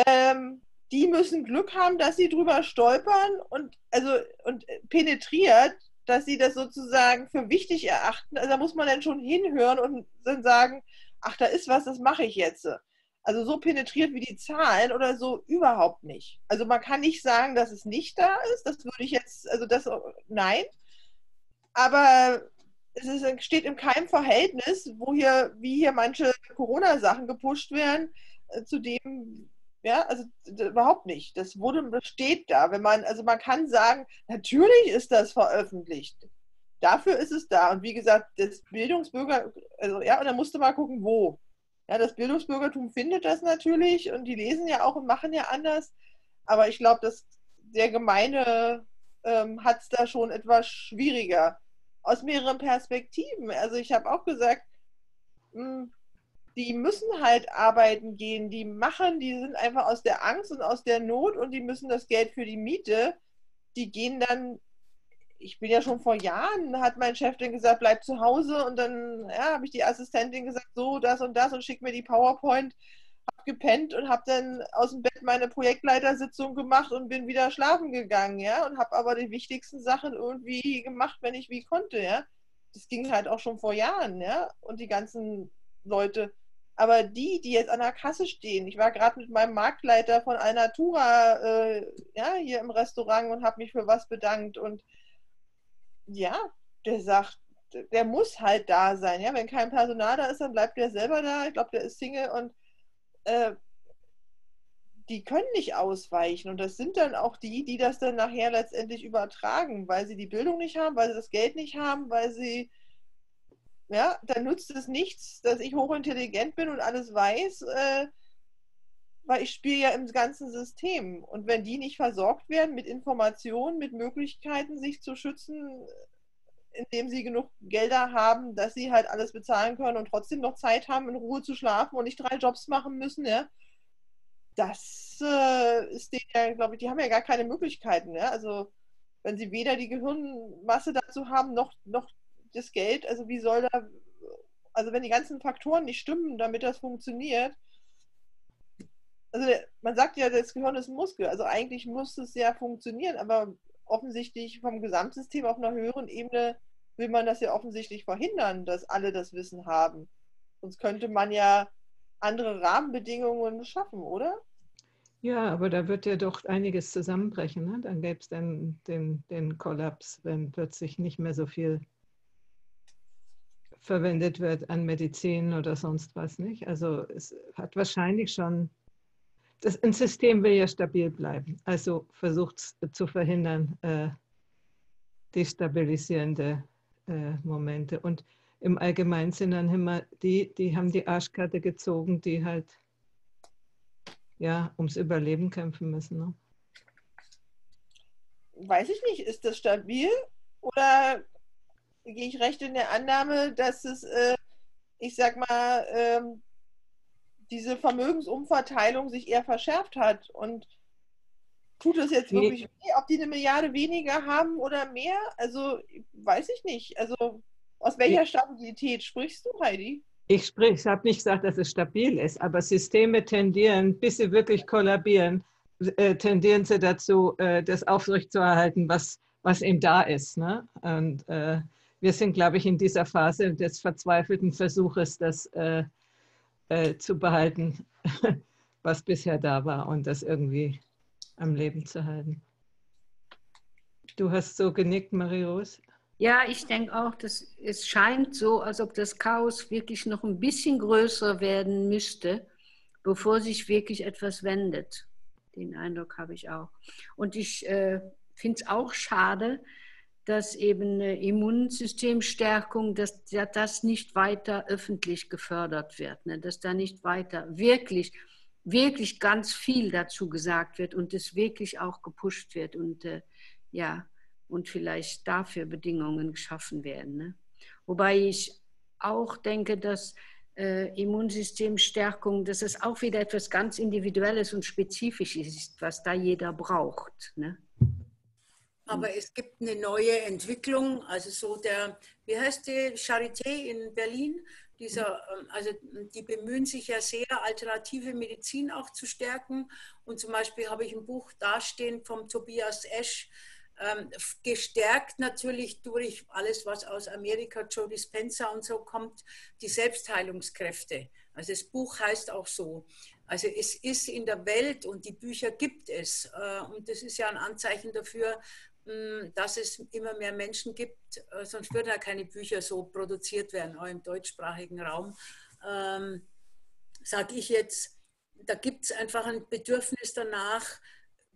[SPEAKER 2] ähm, die müssen Glück haben, dass sie drüber stolpern und also und penetriert dass sie das sozusagen für wichtig erachten. Also da muss man dann schon hinhören und dann sagen, ach, da ist was, das mache ich jetzt. Also so penetriert wie die Zahlen oder so überhaupt nicht. Also man kann nicht sagen, dass es nicht da ist. Das würde ich jetzt, also das, nein. Aber es ist, steht in keinem Verhältnis, wo hier, wie hier manche Corona-Sachen gepusht werden, äh, zu dem, ja, also überhaupt nicht. Das wurde, das steht da. Wenn man, also man kann sagen, natürlich ist das veröffentlicht. Dafür ist es da. Und wie gesagt, das Bildungsbürger, also ja, und dann musste mal gucken, wo. Ja, das Bildungsbürgertum findet das natürlich und die lesen ja auch und machen ja anders. Aber ich glaube, dass der Gemeine ähm, hat es da schon etwas schwieriger. Aus mehreren Perspektiven. Also ich habe auch gesagt, mh, hm, die müssen halt arbeiten gehen, die machen, die sind einfach aus der Angst und aus der Not und die müssen das Geld für die Miete, die gehen dann, ich bin ja schon vor Jahren, hat mein Chef dann gesagt, bleib zu Hause und dann ja, habe ich die Assistentin gesagt, so, das und das und schick mir die PowerPoint, hab gepennt und habe dann aus dem Bett meine Projektleitersitzung gemacht und bin wieder schlafen gegangen, ja, und habe aber die wichtigsten Sachen irgendwie gemacht, wenn ich wie konnte, ja. Das ging halt auch schon vor Jahren, ja, und die ganzen Leute, aber die, die jetzt an der Kasse stehen, ich war gerade mit meinem Marktleiter von Alnatura äh, ja, hier im Restaurant und habe mich für was bedankt. Und ja, der sagt, der muss halt da sein. Ja? Wenn kein Personal da ist, dann bleibt der selber da. Ich glaube, der ist Single und äh, die können nicht ausweichen. Und das sind dann auch die, die das dann nachher letztendlich übertragen, weil sie die Bildung nicht haben, weil sie das Geld nicht haben, weil sie, ja, dann nutzt es nichts, dass ich hochintelligent bin und alles weiß, äh, weil ich spiele ja im ganzen System. Und wenn die nicht versorgt werden mit Informationen, mit Möglichkeiten, sich zu schützen, indem sie genug Gelder haben, dass sie halt alles bezahlen können und trotzdem noch Zeit haben, in Ruhe zu schlafen und nicht drei Jobs machen müssen, ja, das äh, ist denen ja, glaube ich, die haben ja gar keine Möglichkeiten. Ja? Also wenn sie weder die Gehirnmasse dazu haben, noch, noch das Geld, also wie soll da, also wenn die ganzen Faktoren nicht stimmen, damit das funktioniert, also man sagt ja, das Gehirn ist ein Muskel, also eigentlich muss es ja funktionieren, aber offensichtlich vom Gesamtsystem auf einer höheren Ebene will man das ja offensichtlich verhindern, dass alle das Wissen haben. Sonst könnte man ja andere Rahmenbedingungen schaffen, oder?
[SPEAKER 1] Ja, aber da wird ja doch einiges zusammenbrechen. Ne? Dann gäbe es dann den, den Kollaps, wenn plötzlich nicht mehr so viel verwendet wird an Medizin oder sonst was nicht. Also es hat wahrscheinlich schon, das, ein System will ja stabil bleiben. Also versucht es zu verhindern, äh, destabilisierende äh, Momente. Und im Allgemeinen sind dann immer die, die haben die Arschkarte gezogen, die halt ja ums Überleben kämpfen müssen. Ne?
[SPEAKER 2] Weiß ich nicht, ist das stabil oder gehe ich recht in der Annahme, dass es, äh, ich sag mal, ähm, diese Vermögensumverteilung sich eher verschärft hat und tut es jetzt wirklich weh, ob die eine Milliarde weniger haben oder mehr? Also weiß ich nicht. Also aus welcher Stabilität sprichst du, Heidi?
[SPEAKER 1] Ich sprich, ich habe nicht gesagt, dass es stabil ist, aber Systeme tendieren, bis sie wirklich kollabieren, äh, tendieren sie dazu, äh, das aufrechtzuerhalten, was, was eben da ist. Ne? Und äh, wir sind, glaube ich, in dieser Phase des verzweifelten Versuches, das äh, äh, zu behalten, was bisher da war und das irgendwie am Leben zu halten. Du hast so genickt, Marie-Rose.
[SPEAKER 4] Ja, ich denke auch, dass es scheint so, als ob das Chaos wirklich noch ein bisschen größer werden müsste, bevor sich wirklich etwas wendet. Den Eindruck habe ich auch. Und ich äh, finde es auch schade, dass eben Immunsystemstärkung, dass das nicht weiter öffentlich gefördert wird, ne? dass da nicht weiter wirklich, wirklich ganz viel dazu gesagt wird und es wirklich auch gepusht wird. Und äh, ja, und vielleicht dafür Bedingungen geschaffen werden. Ne? Wobei ich auch denke, dass äh, Immunsystemstärkung, dass es auch wieder etwas ganz Individuelles und Spezifisches ist, was da jeder braucht. Ne?
[SPEAKER 3] Aber es gibt eine neue Entwicklung, also so der, wie heißt die Charité in Berlin? Dieser, ähm, also die bemühen sich ja sehr, alternative Medizin auch zu stärken. Und zum Beispiel habe ich ein Buch dastehen vom Tobias Esch, ähm, gestärkt natürlich durch alles, was aus Amerika, Joe Dispenza und so kommt, die Selbstheilungskräfte. Also das Buch heißt auch so. Also es ist in der Welt und die Bücher gibt es. Äh, und das ist ja ein Anzeichen dafür, dass es immer mehr Menschen gibt. Äh, sonst würden ja keine Bücher so produziert werden, auch im deutschsprachigen Raum. Ähm, Sage ich jetzt, da gibt es einfach ein Bedürfnis danach,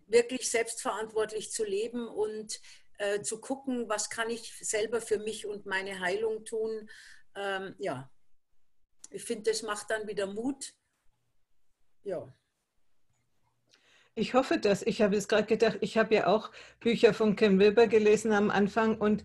[SPEAKER 3] wirklich selbstverantwortlich zu leben und äh, zu gucken, was kann ich selber für mich und meine Heilung tun. Ähm, ja, ich finde, das macht dann wieder Mut. Ja.
[SPEAKER 1] Ich hoffe dass Ich habe jetzt gerade gedacht, ich habe ja auch Bücher von Ken Wilber gelesen am Anfang und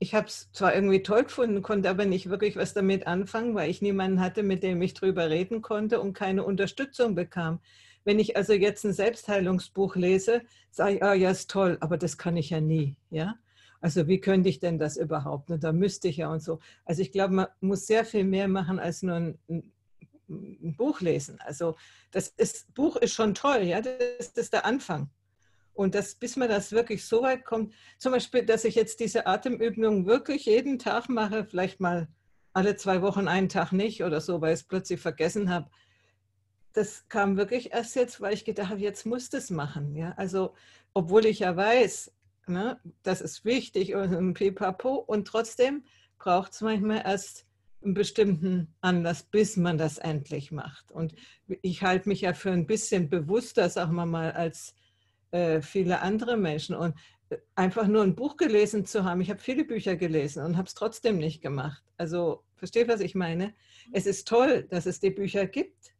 [SPEAKER 1] ich habe es zwar irgendwie toll gefunden, konnte aber nicht wirklich was damit anfangen, weil ich niemanden hatte, mit dem ich drüber reden konnte und keine Unterstützung bekam. Wenn ich also jetzt ein Selbstheilungsbuch lese, sage ich, ah ja, ist toll, aber das kann ich ja nie. Ja? Also wie könnte ich denn das überhaupt? Und da müsste ich ja und so. Also ich glaube, man muss sehr viel mehr machen als nur ein Buch lesen. Also das ist, Buch ist schon toll, ja, das ist der Anfang. Und das, bis man das wirklich so weit kommt, zum Beispiel, dass ich jetzt diese Atemübung wirklich jeden Tag mache, vielleicht mal alle zwei Wochen einen Tag nicht oder so, weil ich es plötzlich vergessen habe das kam wirklich erst jetzt, weil ich gedacht habe, jetzt muss das machen. Ja? Also, obwohl ich ja weiß, ne, das ist wichtig und ein Pipapo und trotzdem braucht es manchmal erst einen bestimmten Anlass, bis man das endlich macht. Und ich halte mich ja für ein bisschen bewusster, sagen wir mal, als äh, viele andere Menschen. Und äh, einfach nur ein Buch gelesen zu haben, ich habe viele Bücher gelesen und habe es trotzdem nicht gemacht. Also versteht, was ich meine? Es ist toll, dass es die Bücher gibt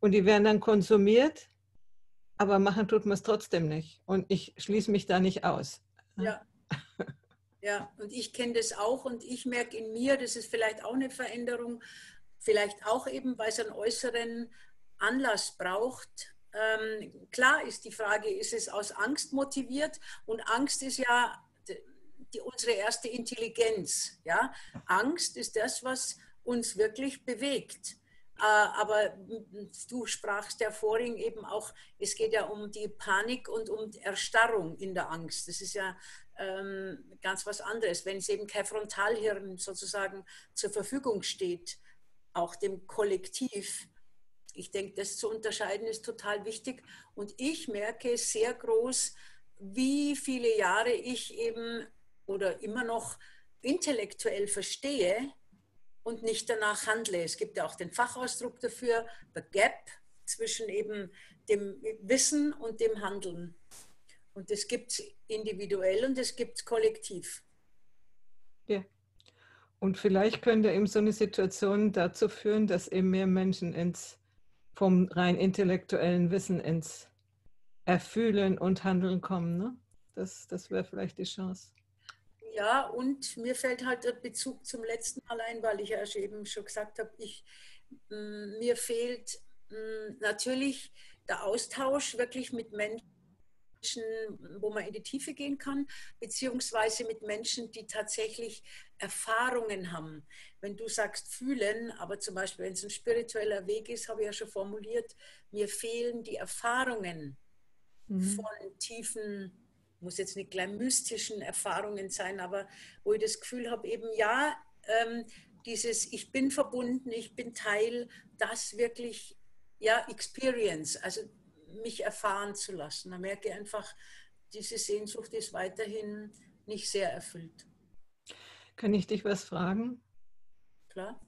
[SPEAKER 1] und die werden dann konsumiert, aber machen tut man es trotzdem nicht. Und ich schließe mich da nicht aus.
[SPEAKER 3] Ja. Ja, und ich kenne das auch und ich merke in mir, das ist vielleicht auch eine Veränderung, vielleicht auch eben, weil es einen äußeren Anlass braucht. Ähm, klar ist die Frage, ist es aus Angst motiviert? Und Angst ist ja die, unsere erste Intelligenz. Ja? Angst ist das, was uns wirklich bewegt. Äh, aber du sprachst ja vorhin eben auch, es geht ja um die Panik und um Erstarrung in der Angst. Das ist ja ähm, ganz was anderes. Wenn es eben kein Frontalhirn sozusagen zur Verfügung steht, auch dem Kollektiv, ich denke, das zu unterscheiden ist total wichtig. Und ich merke sehr groß, wie viele Jahre ich eben oder immer noch intellektuell verstehe und nicht danach handle. Es gibt ja auch den Fachausdruck dafür, the gap zwischen eben dem Wissen und dem Handeln. Und das gibt es individuell und das gibt es kollektiv.
[SPEAKER 1] Ja. Und vielleicht könnte eben so eine Situation dazu führen, dass eben mehr Menschen ins, vom rein intellektuellen Wissen ins Erfühlen und Handeln kommen. Ne? Das, das wäre vielleicht die Chance.
[SPEAKER 3] Ja, und mir fällt halt der Bezug zum letzten Mal ein, weil ich ja eben schon gesagt habe, ich, mir fehlt natürlich der Austausch wirklich mit Menschen wo man in die Tiefe gehen kann, beziehungsweise mit Menschen, die tatsächlich Erfahrungen haben. Wenn du sagst fühlen, aber zum Beispiel, wenn es ein spiritueller Weg ist, habe ich ja schon formuliert, mir fehlen die Erfahrungen mhm. von tiefen, muss jetzt nicht gleich mystischen Erfahrungen sein, aber wo ich das Gefühl habe, eben ja, ähm, dieses Ich bin verbunden, ich bin Teil, das wirklich, ja, Experience, also mich erfahren zu lassen. Da merke ich einfach, diese Sehnsucht ist weiterhin nicht sehr erfüllt.
[SPEAKER 1] Kann ich dich was fragen?
[SPEAKER 3] Klar.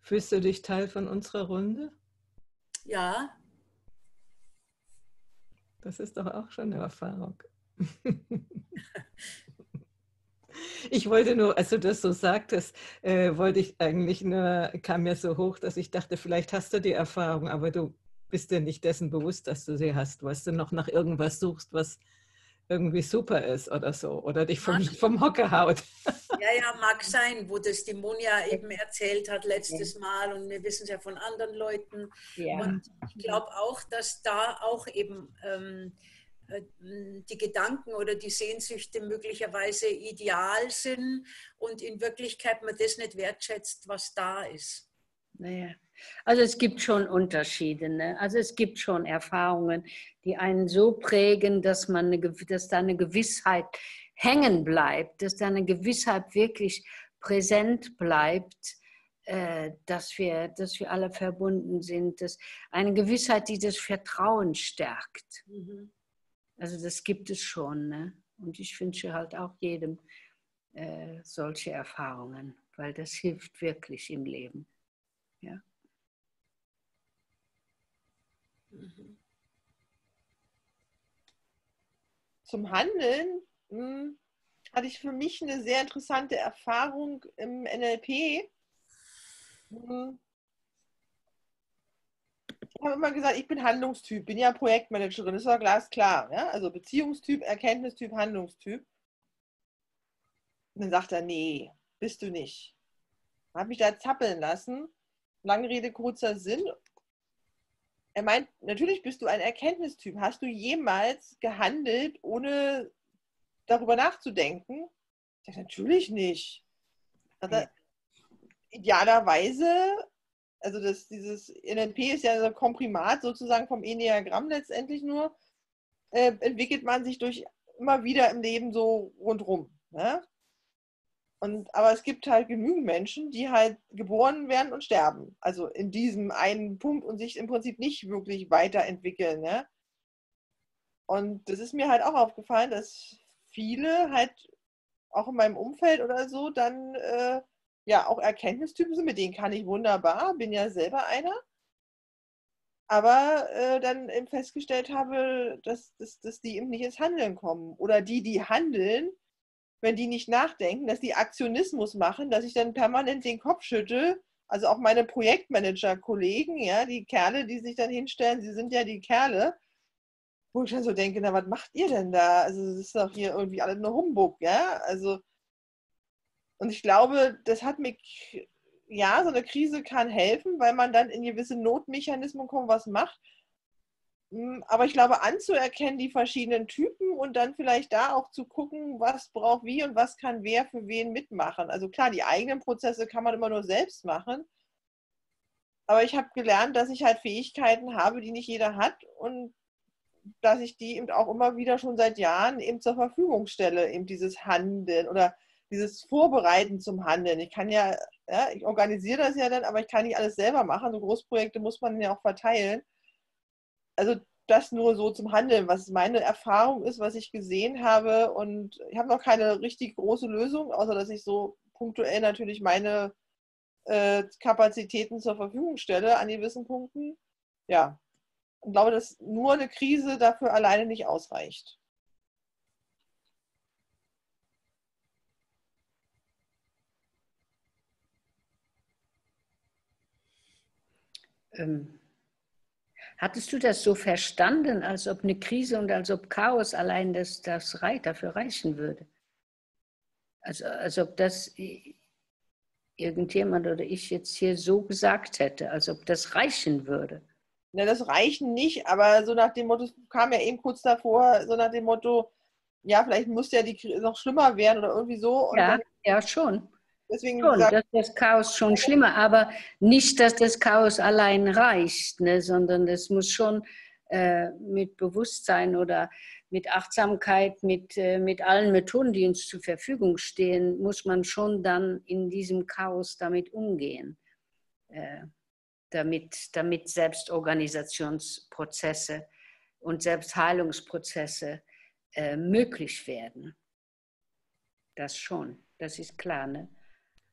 [SPEAKER 1] Fühlst du dich Teil von unserer Runde?
[SPEAKER 3] Ja.
[SPEAKER 1] Das ist doch auch schon eine Erfahrung. Ich wollte nur, als du das so sagtest, äh, wollte ich eigentlich nur, kam mir so hoch, dass ich dachte, vielleicht hast du die Erfahrung, aber du bist dir nicht dessen bewusst, dass du sie hast, was du noch nach irgendwas suchst, was irgendwie super ist oder so oder dich vom, vom Hocker haut.
[SPEAKER 3] Ja, ja, mag sein, wo das die Monja eben erzählt hat letztes Mal und wir wissen es ja von anderen Leuten. Ja. Und ich glaube auch, dass da auch eben ähm, äh, die Gedanken oder die Sehnsüchte möglicherweise ideal sind und in Wirklichkeit man das nicht wertschätzt, was da ist.
[SPEAKER 4] Naja. Also es gibt schon Unterschiede. Ne? Also es gibt schon Erfahrungen, die einen so prägen, dass, man eine, dass da eine Gewissheit hängen bleibt, dass da eine Gewissheit wirklich präsent bleibt, äh, dass, wir, dass wir alle verbunden sind. Dass eine Gewissheit, die das Vertrauen stärkt. Mhm. Also das gibt es schon. Ne? Und ich wünsche halt auch jedem äh, solche Erfahrungen, weil das hilft wirklich im Leben. Ja.
[SPEAKER 2] Zum Handeln mh, hm, hatte ich für mich eine sehr interessante Erfahrung im NLP. Hm. Ich habe immer gesagt, ich bin Handlungstyp, bin ja Projektmanagerin, das war glasklar. Ja? Also Beziehungstyp, Erkenntnistyp, Handlungstyp. Und dann sagt er, nee, bist du nicht. Habe mich da zappeln lassen. Lange Rede, kurzer Sinn er meint, natürlich bist du ein Erkenntnistyp. Hast du jemals gehandelt, ohne darüber nachzudenken? Ich sage, natürlich nicht. Er, idealerweise, also das, dieses NLP ist ja ein Komprimat sozusagen vom Enneagramm letztendlich nur, äh, entwickelt man sich durch immer wieder im Leben so rundrum. Ne? Und, aber es gibt halt genügend Menschen, die halt geboren werden und sterben. Also in diesem einen Punkt und sich im Prinzip nicht wirklich weiterentwickeln. Ne? Und das ist mir halt auch aufgefallen, dass viele halt auch in meinem Umfeld oder so dann äh, ja auch Erkenntnistypen sind, mit denen kann ich wunderbar, bin ja selber einer. Aber äh, dann eben festgestellt habe, dass, dass, dass die eben nicht ins Handeln kommen. Oder die, die handeln, wenn die nicht nachdenken, dass die Aktionismus machen, dass ich dann permanent den Kopf schüttel. Also auch meine Projektmanager-Kollegen, ja, die Kerle, die sich dann hinstellen, sie sind ja die Kerle, wo ich dann so denke, na, was macht ihr denn da? Also das ist doch hier irgendwie alles nur Humbug, ja. Also und ich glaube, das hat mich, ja, so eine Krise kann helfen, weil man dann in gewisse Notmechanismen kommt, was macht. Hm, aber ich glaube, anzuerkennen die verschiedenen Typen und dann vielleicht da auch zu gucken, was braucht wie und was kann wer für wen mitmachen. Also klar, die eigenen Prozesse kann man immer nur selbst machen. Aber ich habe gelernt, dass ich halt Fähigkeiten habe, die nicht jeder hat und dass ich die eben auch immer wieder schon seit Jahren eben zur Verfügung stelle, eben dieses Handeln oder dieses Vorbereiten zum Handeln. Ich kann ja, ja, ich organisiere das ja dann, aber ich kann nicht alles selber machen. So Großprojekte muss man ja auch verteilen. Also das nur so zum Handeln, was meine Erfahrung ist, was ich gesehen habe. Und ich habe noch keine richtig große Lösung, außer dass ich so punktuell natürlich meine äh, Kapazitäten zur Verfügung stelle an gewissen Punkten. Ja, und glaube, dass nur eine Krise dafür alleine nicht ausreicht.
[SPEAKER 4] Ähm, hattest du das so verstanden, als ob eine Krise und als ob Chaos allein das, das dafür reichen würde? Also als ob das irgendjemand oder ich jetzt hier so gesagt hätte, als ob das reichen würde.
[SPEAKER 2] Na, das reichen nicht, aber so nach dem Motto, kam ja eben kurz davor, so nach dem Motto, ja, vielleicht muss ja die Krise noch schlimmer werden oder irgendwie so.
[SPEAKER 4] ja,
[SPEAKER 2] dann,
[SPEAKER 4] ja, schon.
[SPEAKER 2] Deswegen
[SPEAKER 4] schon,
[SPEAKER 2] sagt,
[SPEAKER 4] das ist das Chaos schon schlimmer, aber nicht, dass das Chaos allein reicht, ne, sondern das muss schon äh, mit Bewusstsein oder mit Achtsamkeit, mit, äh, mit allen Methoden, die uns zur Verfügung stehen, muss man schon dann in diesem Chaos damit umgehen, äh, damit, damit Selbstorganisationsprozesse und Selbstheilungsprozesse äh, möglich werden. Das schon, das ist klar. Ne?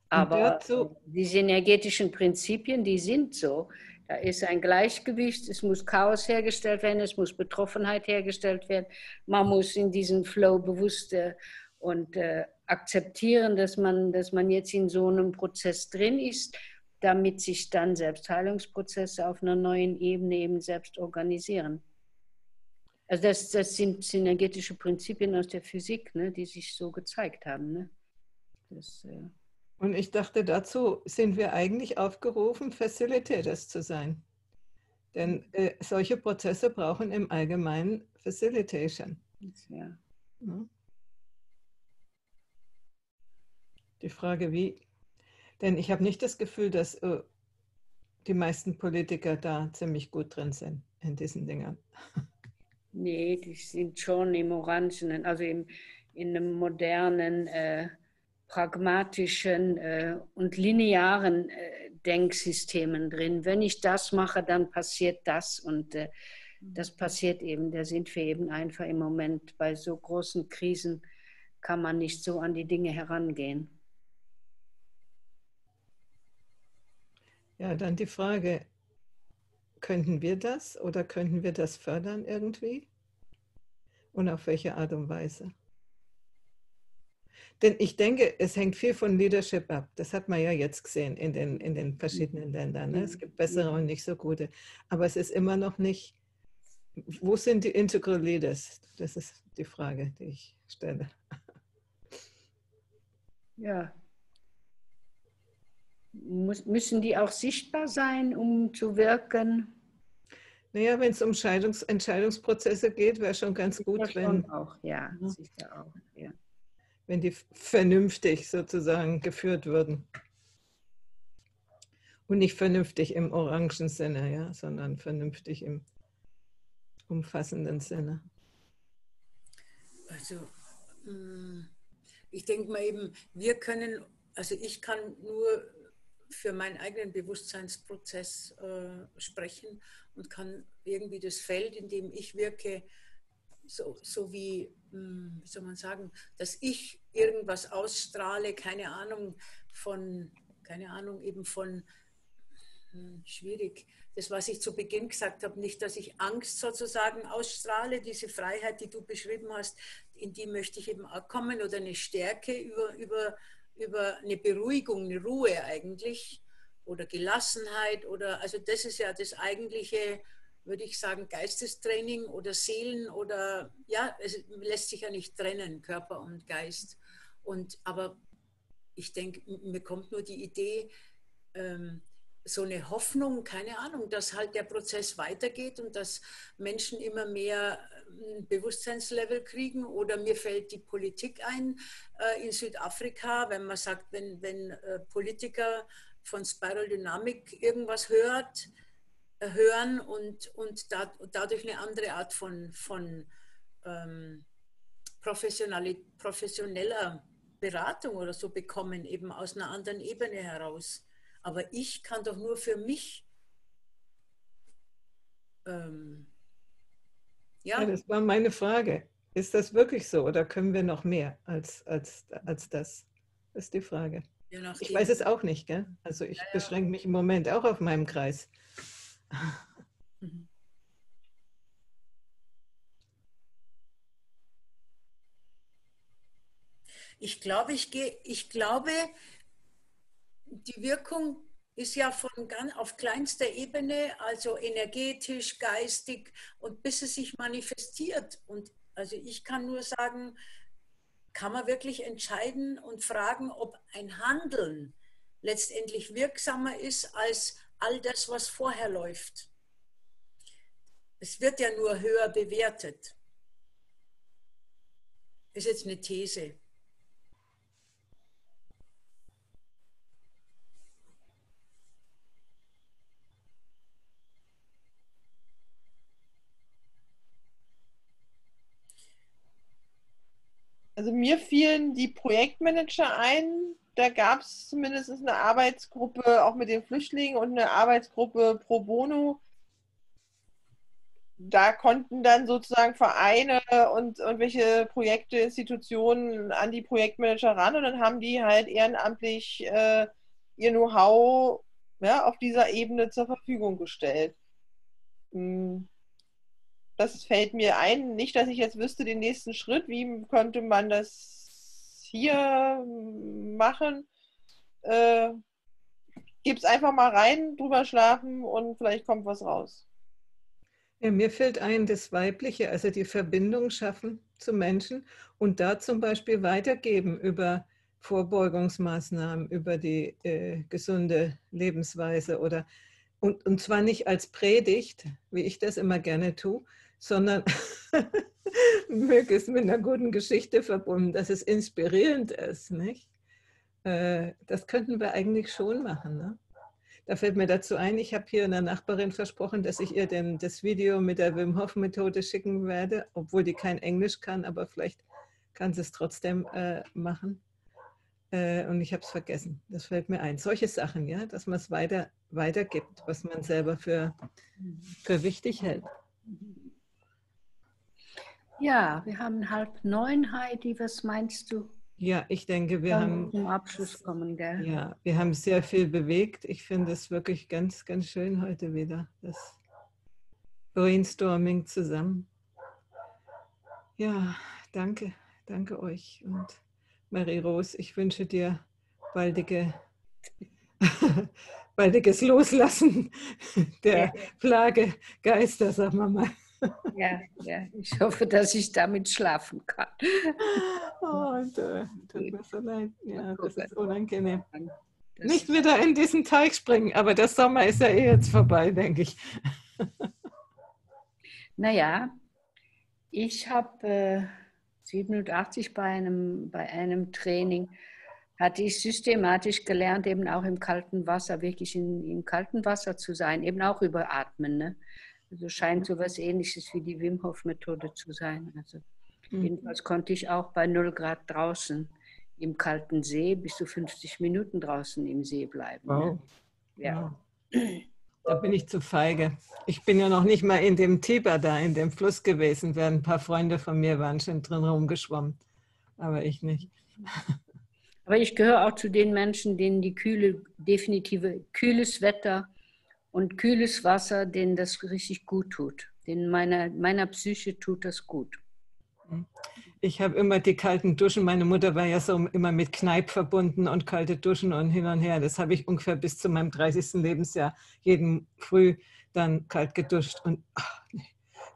[SPEAKER 4] Aber diese energetischen Prinzipien, die sind so. Da ist ein Gleichgewicht, es muss Chaos hergestellt werden, es muss Betroffenheit hergestellt werden. Man muss in diesen Flow bewusst äh, und äh, akzeptieren, dass man, dass man jetzt in so einem Prozess drin ist, damit sich dann Selbstheilungsprozesse auf einer neuen Ebene eben selbst organisieren. Also das, das sind synergetische Prinzipien aus der Physik, ne, die sich so gezeigt haben. Ne? Das, äh
[SPEAKER 1] und ich dachte, dazu sind wir eigentlich aufgerufen, Facilitators zu sein. Denn äh, solche Prozesse brauchen im Allgemeinen Facilitation. Ja. Die Frage, wie? Denn ich habe nicht das Gefühl, dass äh, die meisten Politiker da ziemlich gut drin sind in diesen Dingen.
[SPEAKER 4] Nee, die sind schon im Orangenen, also im, in einem modernen äh, pragmatischen äh, und linearen äh, Denksystemen drin. Wenn ich das mache, dann passiert das und äh, das passiert eben. Da sind wir eben einfach im Moment bei so großen Krisen kann man nicht so an die Dinge herangehen.
[SPEAKER 1] Ja, dann die Frage, könnten wir das oder könnten wir das fördern irgendwie? Und auf welche Art und Weise? Denn ich denke, es hängt viel von Leadership ab. Das hat man ja jetzt gesehen in den, in den verschiedenen Ländern. Ne? Es gibt bessere und nicht so gute. Aber es ist immer noch nicht, wo sind die Integral Leaders? Das ist die Frage, die ich stelle.
[SPEAKER 4] Ja. Muss, müssen die auch sichtbar sein, um zu wirken?
[SPEAKER 1] Naja, wenn es um Entscheidungsprozesse geht, wäre schon ganz gut,
[SPEAKER 4] ja, wenn. Auch, ja. sicher auch. Ja
[SPEAKER 1] wenn die vernünftig sozusagen geführt würden. Und nicht vernünftig im orangen Sinne, ja, sondern vernünftig im umfassenden Sinne.
[SPEAKER 3] Also, mm, ich denke mal eben, wir können, also ich kann nur für meinen eigenen Bewusstseinsprozess äh, sprechen und kann irgendwie das Feld, in dem ich wirke, so, so wie, hm, wie soll man sagen, dass ich irgendwas ausstrahle, keine Ahnung, von, keine Ahnung, eben von, hm, schwierig, das, was ich zu Beginn gesagt habe, nicht, dass ich Angst sozusagen ausstrahle, diese Freiheit, die du beschrieben hast, in die möchte ich eben auch kommen oder eine Stärke über, über, über eine Beruhigung, eine Ruhe eigentlich oder Gelassenheit oder, also das ist ja das eigentliche, würde ich sagen, Geistestraining oder Seelen oder, ja, es lässt sich ja nicht trennen, Körper und Geist. Und, aber ich denke, mir kommt nur die Idee, ähm, so eine Hoffnung, keine Ahnung, dass halt der Prozess weitergeht und dass Menschen immer mehr ein ähm, Bewusstseinslevel kriegen. Oder mir fällt die Politik ein äh, in Südafrika, wenn man sagt, wenn, wenn äh, Politiker von Spiral Dynamic irgendwas hört, hören und, und da, dadurch eine andere Art von, von ähm, professioneller Beratung oder so bekommen, eben aus einer anderen Ebene heraus. Aber ich kann doch nur für mich. Ähm,
[SPEAKER 1] ja. ja, das war meine Frage. Ist das wirklich so oder können wir noch mehr als, als, als das? Das ist die Frage. ich weiß es auch nicht, gell? Also ich ja, ja. beschränke mich im Moment auch auf meinem Kreis. Mhm.
[SPEAKER 3] Ich glaube, ich gehe, ich glaube, die Wirkung ist ja von ganz auf kleinster Ebene, also energetisch, geistig und bis es sich manifestiert. Und also ich kann nur sagen, kann man wirklich entscheiden und fragen, ob ein Handeln letztendlich wirksamer ist als all das, was vorher läuft. Es wird ja nur höher bewertet. Ist jetzt eine These.
[SPEAKER 2] Also mir fielen die Projektmanager ein. Da gab es zumindest eine Arbeitsgruppe auch mit den Flüchtlingen und eine Arbeitsgruppe pro bono. Da konnten dann sozusagen Vereine und irgendwelche Projekte, Institutionen an die Projektmanager ran und dann haben die halt ehrenamtlich äh, ihr Know-how ja, auf dieser Ebene zur Verfügung gestellt. Hm das fällt mir ein. Nicht, dass ich jetzt wüsste, den nächsten Schritt, wie könnte man das hier machen. Äh, es einfach mal rein, drüber schlafen und vielleicht kommt was raus.
[SPEAKER 1] Ja, mir fällt ein, das Weibliche, also die Verbindung schaffen zu Menschen und da zum Beispiel weitergeben über Vorbeugungsmaßnahmen, über die äh, gesunde Lebensweise oder und, und zwar nicht als Predigt, wie ich das immer gerne tue, sondern möglichst mit einer guten Geschichte verbunden, dass es inspirierend ist. Nicht? Äh, das könnten wir eigentlich schon machen. Ne? Da fällt mir dazu ein, ich habe hier einer Nachbarin versprochen, dass ich ihr denn das Video mit der Wim Hof Methode schicken werde, obwohl die kein Englisch kann, aber vielleicht kann sie es trotzdem äh, machen. Äh, und ich habe es vergessen. Das fällt mir ein. Solche Sachen, ja, dass man es weiter, weitergibt, was man selber für, für wichtig hält.
[SPEAKER 4] Ja, wir haben halb neun, Heidi. Was meinst du?
[SPEAKER 1] Ja, ich denke, wir haben
[SPEAKER 4] zum Abschluss kommen, gell?
[SPEAKER 1] Ja, wir haben sehr viel bewegt. Ich finde es wirklich ganz, ganz schön heute wieder, das Brainstorming zusammen. Ja, danke, danke euch. Und Marie-Rose, ich wünsche dir baldige, baldiges Loslassen der ja. Plage Geister, sagen wir mal.
[SPEAKER 4] Ja, ja, ich hoffe, dass ich damit schlafen kann.
[SPEAKER 1] Oh, und, äh, tut mir so leid. Ja, das ist unangenehm. Nicht wieder in diesen Teig springen, aber der Sommer ist ja eh jetzt vorbei, denke ich.
[SPEAKER 4] Naja, ich habe äh, 87 bei einem, bei einem Training, hatte ich systematisch gelernt, eben auch im kalten Wasser, wirklich in, im kalten Wasser zu sein, eben auch über Atmen. Ne? Also scheint so etwas ähnliches wie die Wim Hof Methode zu sein. Also mhm. jedenfalls konnte ich auch bei 0 Grad draußen im kalten See bis zu 50 Minuten draußen im See bleiben.
[SPEAKER 1] Ne? Wow. Ja. Wow. Da bin ich zu feige. Ich bin ja noch nicht mal in dem Tiber da, in dem Fluss gewesen, während ein paar Freunde von mir waren schon drin rumgeschwommen. Aber ich nicht.
[SPEAKER 4] Aber ich gehöre auch zu den Menschen, denen die kühle, definitive kühles Wetter und kühles Wasser, denen das richtig gut tut. Denen meiner, meiner Psyche tut das gut.
[SPEAKER 1] Ich habe immer die kalten Duschen. Meine Mutter war ja so immer mit Kneipp verbunden und kalte Duschen und hin und her. Das habe ich ungefähr bis zu meinem 30. Lebensjahr jeden Früh dann kalt geduscht. Und ach, nee,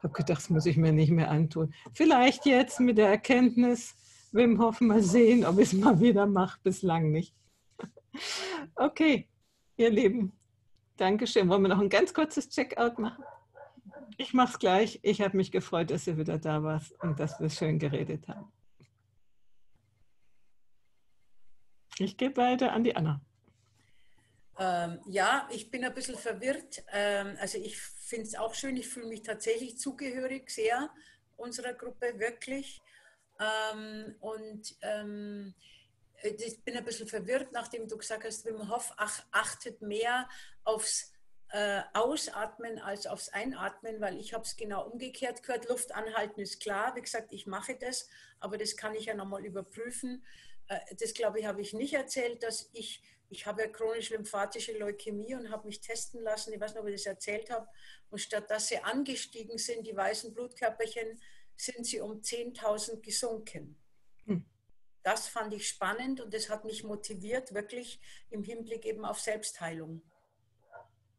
[SPEAKER 1] habe gedacht, das muss ich mir nicht mehr antun. Vielleicht jetzt mit der Erkenntnis, Wim Hof mal sehen, ob ich es mal wieder mache. Bislang nicht. Okay, ihr Lieben, Dankeschön. Wollen wir noch ein ganz kurzes Checkout machen? Ich mache es gleich. Ich habe mich gefreut, dass ihr wieder da warst und dass wir schön geredet haben. Ich gebe weiter an die Anna.
[SPEAKER 3] Ähm, ja, ich bin ein bisschen verwirrt. Ähm, also ich finde es auch schön. Ich fühle mich tatsächlich zugehörig sehr unserer Gruppe, wirklich. Ähm, und ähm, ich bin ein bisschen verwirrt, nachdem du gesagt hast, Wim Hof ach, achtet mehr aufs äh, Ausatmen als aufs Einatmen, weil ich habe es genau umgekehrt gehört. Luft anhalten ist klar. Wie gesagt, ich mache das, aber das kann ich ja nochmal überprüfen. Äh, das glaube ich, habe ich nicht erzählt, dass ich, ich habe ja chronisch lymphatische Leukämie und habe mich testen lassen. Ich weiß nicht, ob ich das erzählt habe. Und statt dass sie angestiegen sind, die weißen Blutkörperchen, sind sie um 10.000 gesunken. Das fand ich spannend und das hat mich motiviert, wirklich im Hinblick eben auf Selbstheilung.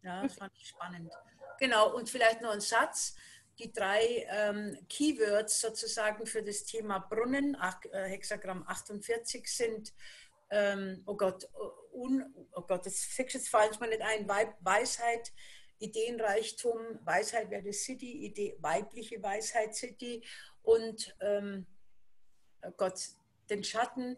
[SPEAKER 3] Ja, das fand ich spannend. Genau, und vielleicht noch ein Satz. Die drei ähm, Keywords sozusagen für das Thema Brunnen, ach, äh, Hexagramm 48, sind, ähm, oh Gott, un, oh Gott, das jetzt fallen mir nicht ein, Weisheit, Ideenreichtum, Weisheit wäre das City, Idee, weibliche Weisheit City und ähm, oh Gott, den Schatten,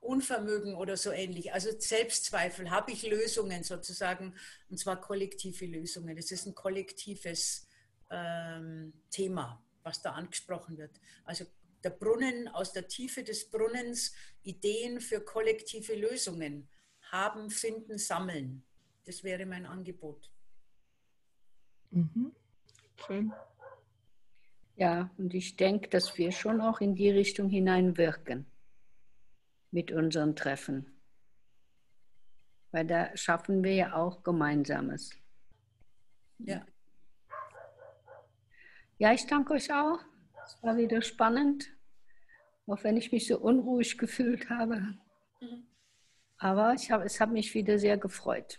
[SPEAKER 3] Unvermögen oder so ähnlich. Also Selbstzweifel, habe ich Lösungen sozusagen, und zwar kollektive Lösungen. Es ist ein kollektives ähm, Thema, was da angesprochen wird. Also der Brunnen, aus der Tiefe des Brunnens Ideen für kollektive Lösungen haben, finden, sammeln. Das wäre mein Angebot.
[SPEAKER 4] Mhm. Schön. Ja, und ich denke, dass wir schon auch in die Richtung hineinwirken mit unseren Treffen. Weil da schaffen wir ja auch Gemeinsames. Ja. Ja, ich danke euch auch. Es war wieder spannend, auch wenn ich mich so unruhig gefühlt habe. Mhm. Aber ich hab, es hat mich wieder sehr gefreut.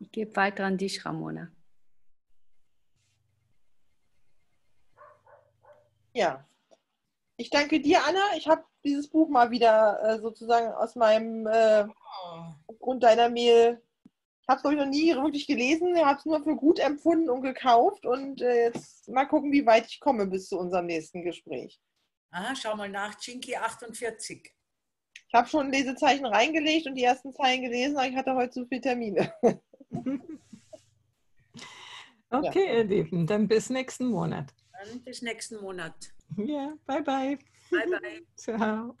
[SPEAKER 4] Ich gebe weiter an dich, Ramona.
[SPEAKER 2] Ja, ich danke dir, Anna. Ich habe dieses Buch mal wieder äh, sozusagen aus meinem äh, Grund deiner Mail. Ich habe es glaube ich noch nie wirklich gelesen. Ich habe es nur für gut empfunden und gekauft. Und äh, jetzt mal gucken, wie weit ich komme bis zu unserem nächsten Gespräch.
[SPEAKER 3] Aha, schau mal nach, Chinky 48.
[SPEAKER 2] Ich habe schon Lesezeichen reingelegt und die ersten Zeilen gelesen, aber ich hatte heute zu viele Termine.
[SPEAKER 1] okay, ja. ihr Lieben, dann bis nächsten Monat.
[SPEAKER 3] Dann bis nächsten Monat.
[SPEAKER 1] Ja, bye bye.
[SPEAKER 3] Bye bye.
[SPEAKER 1] Ciao.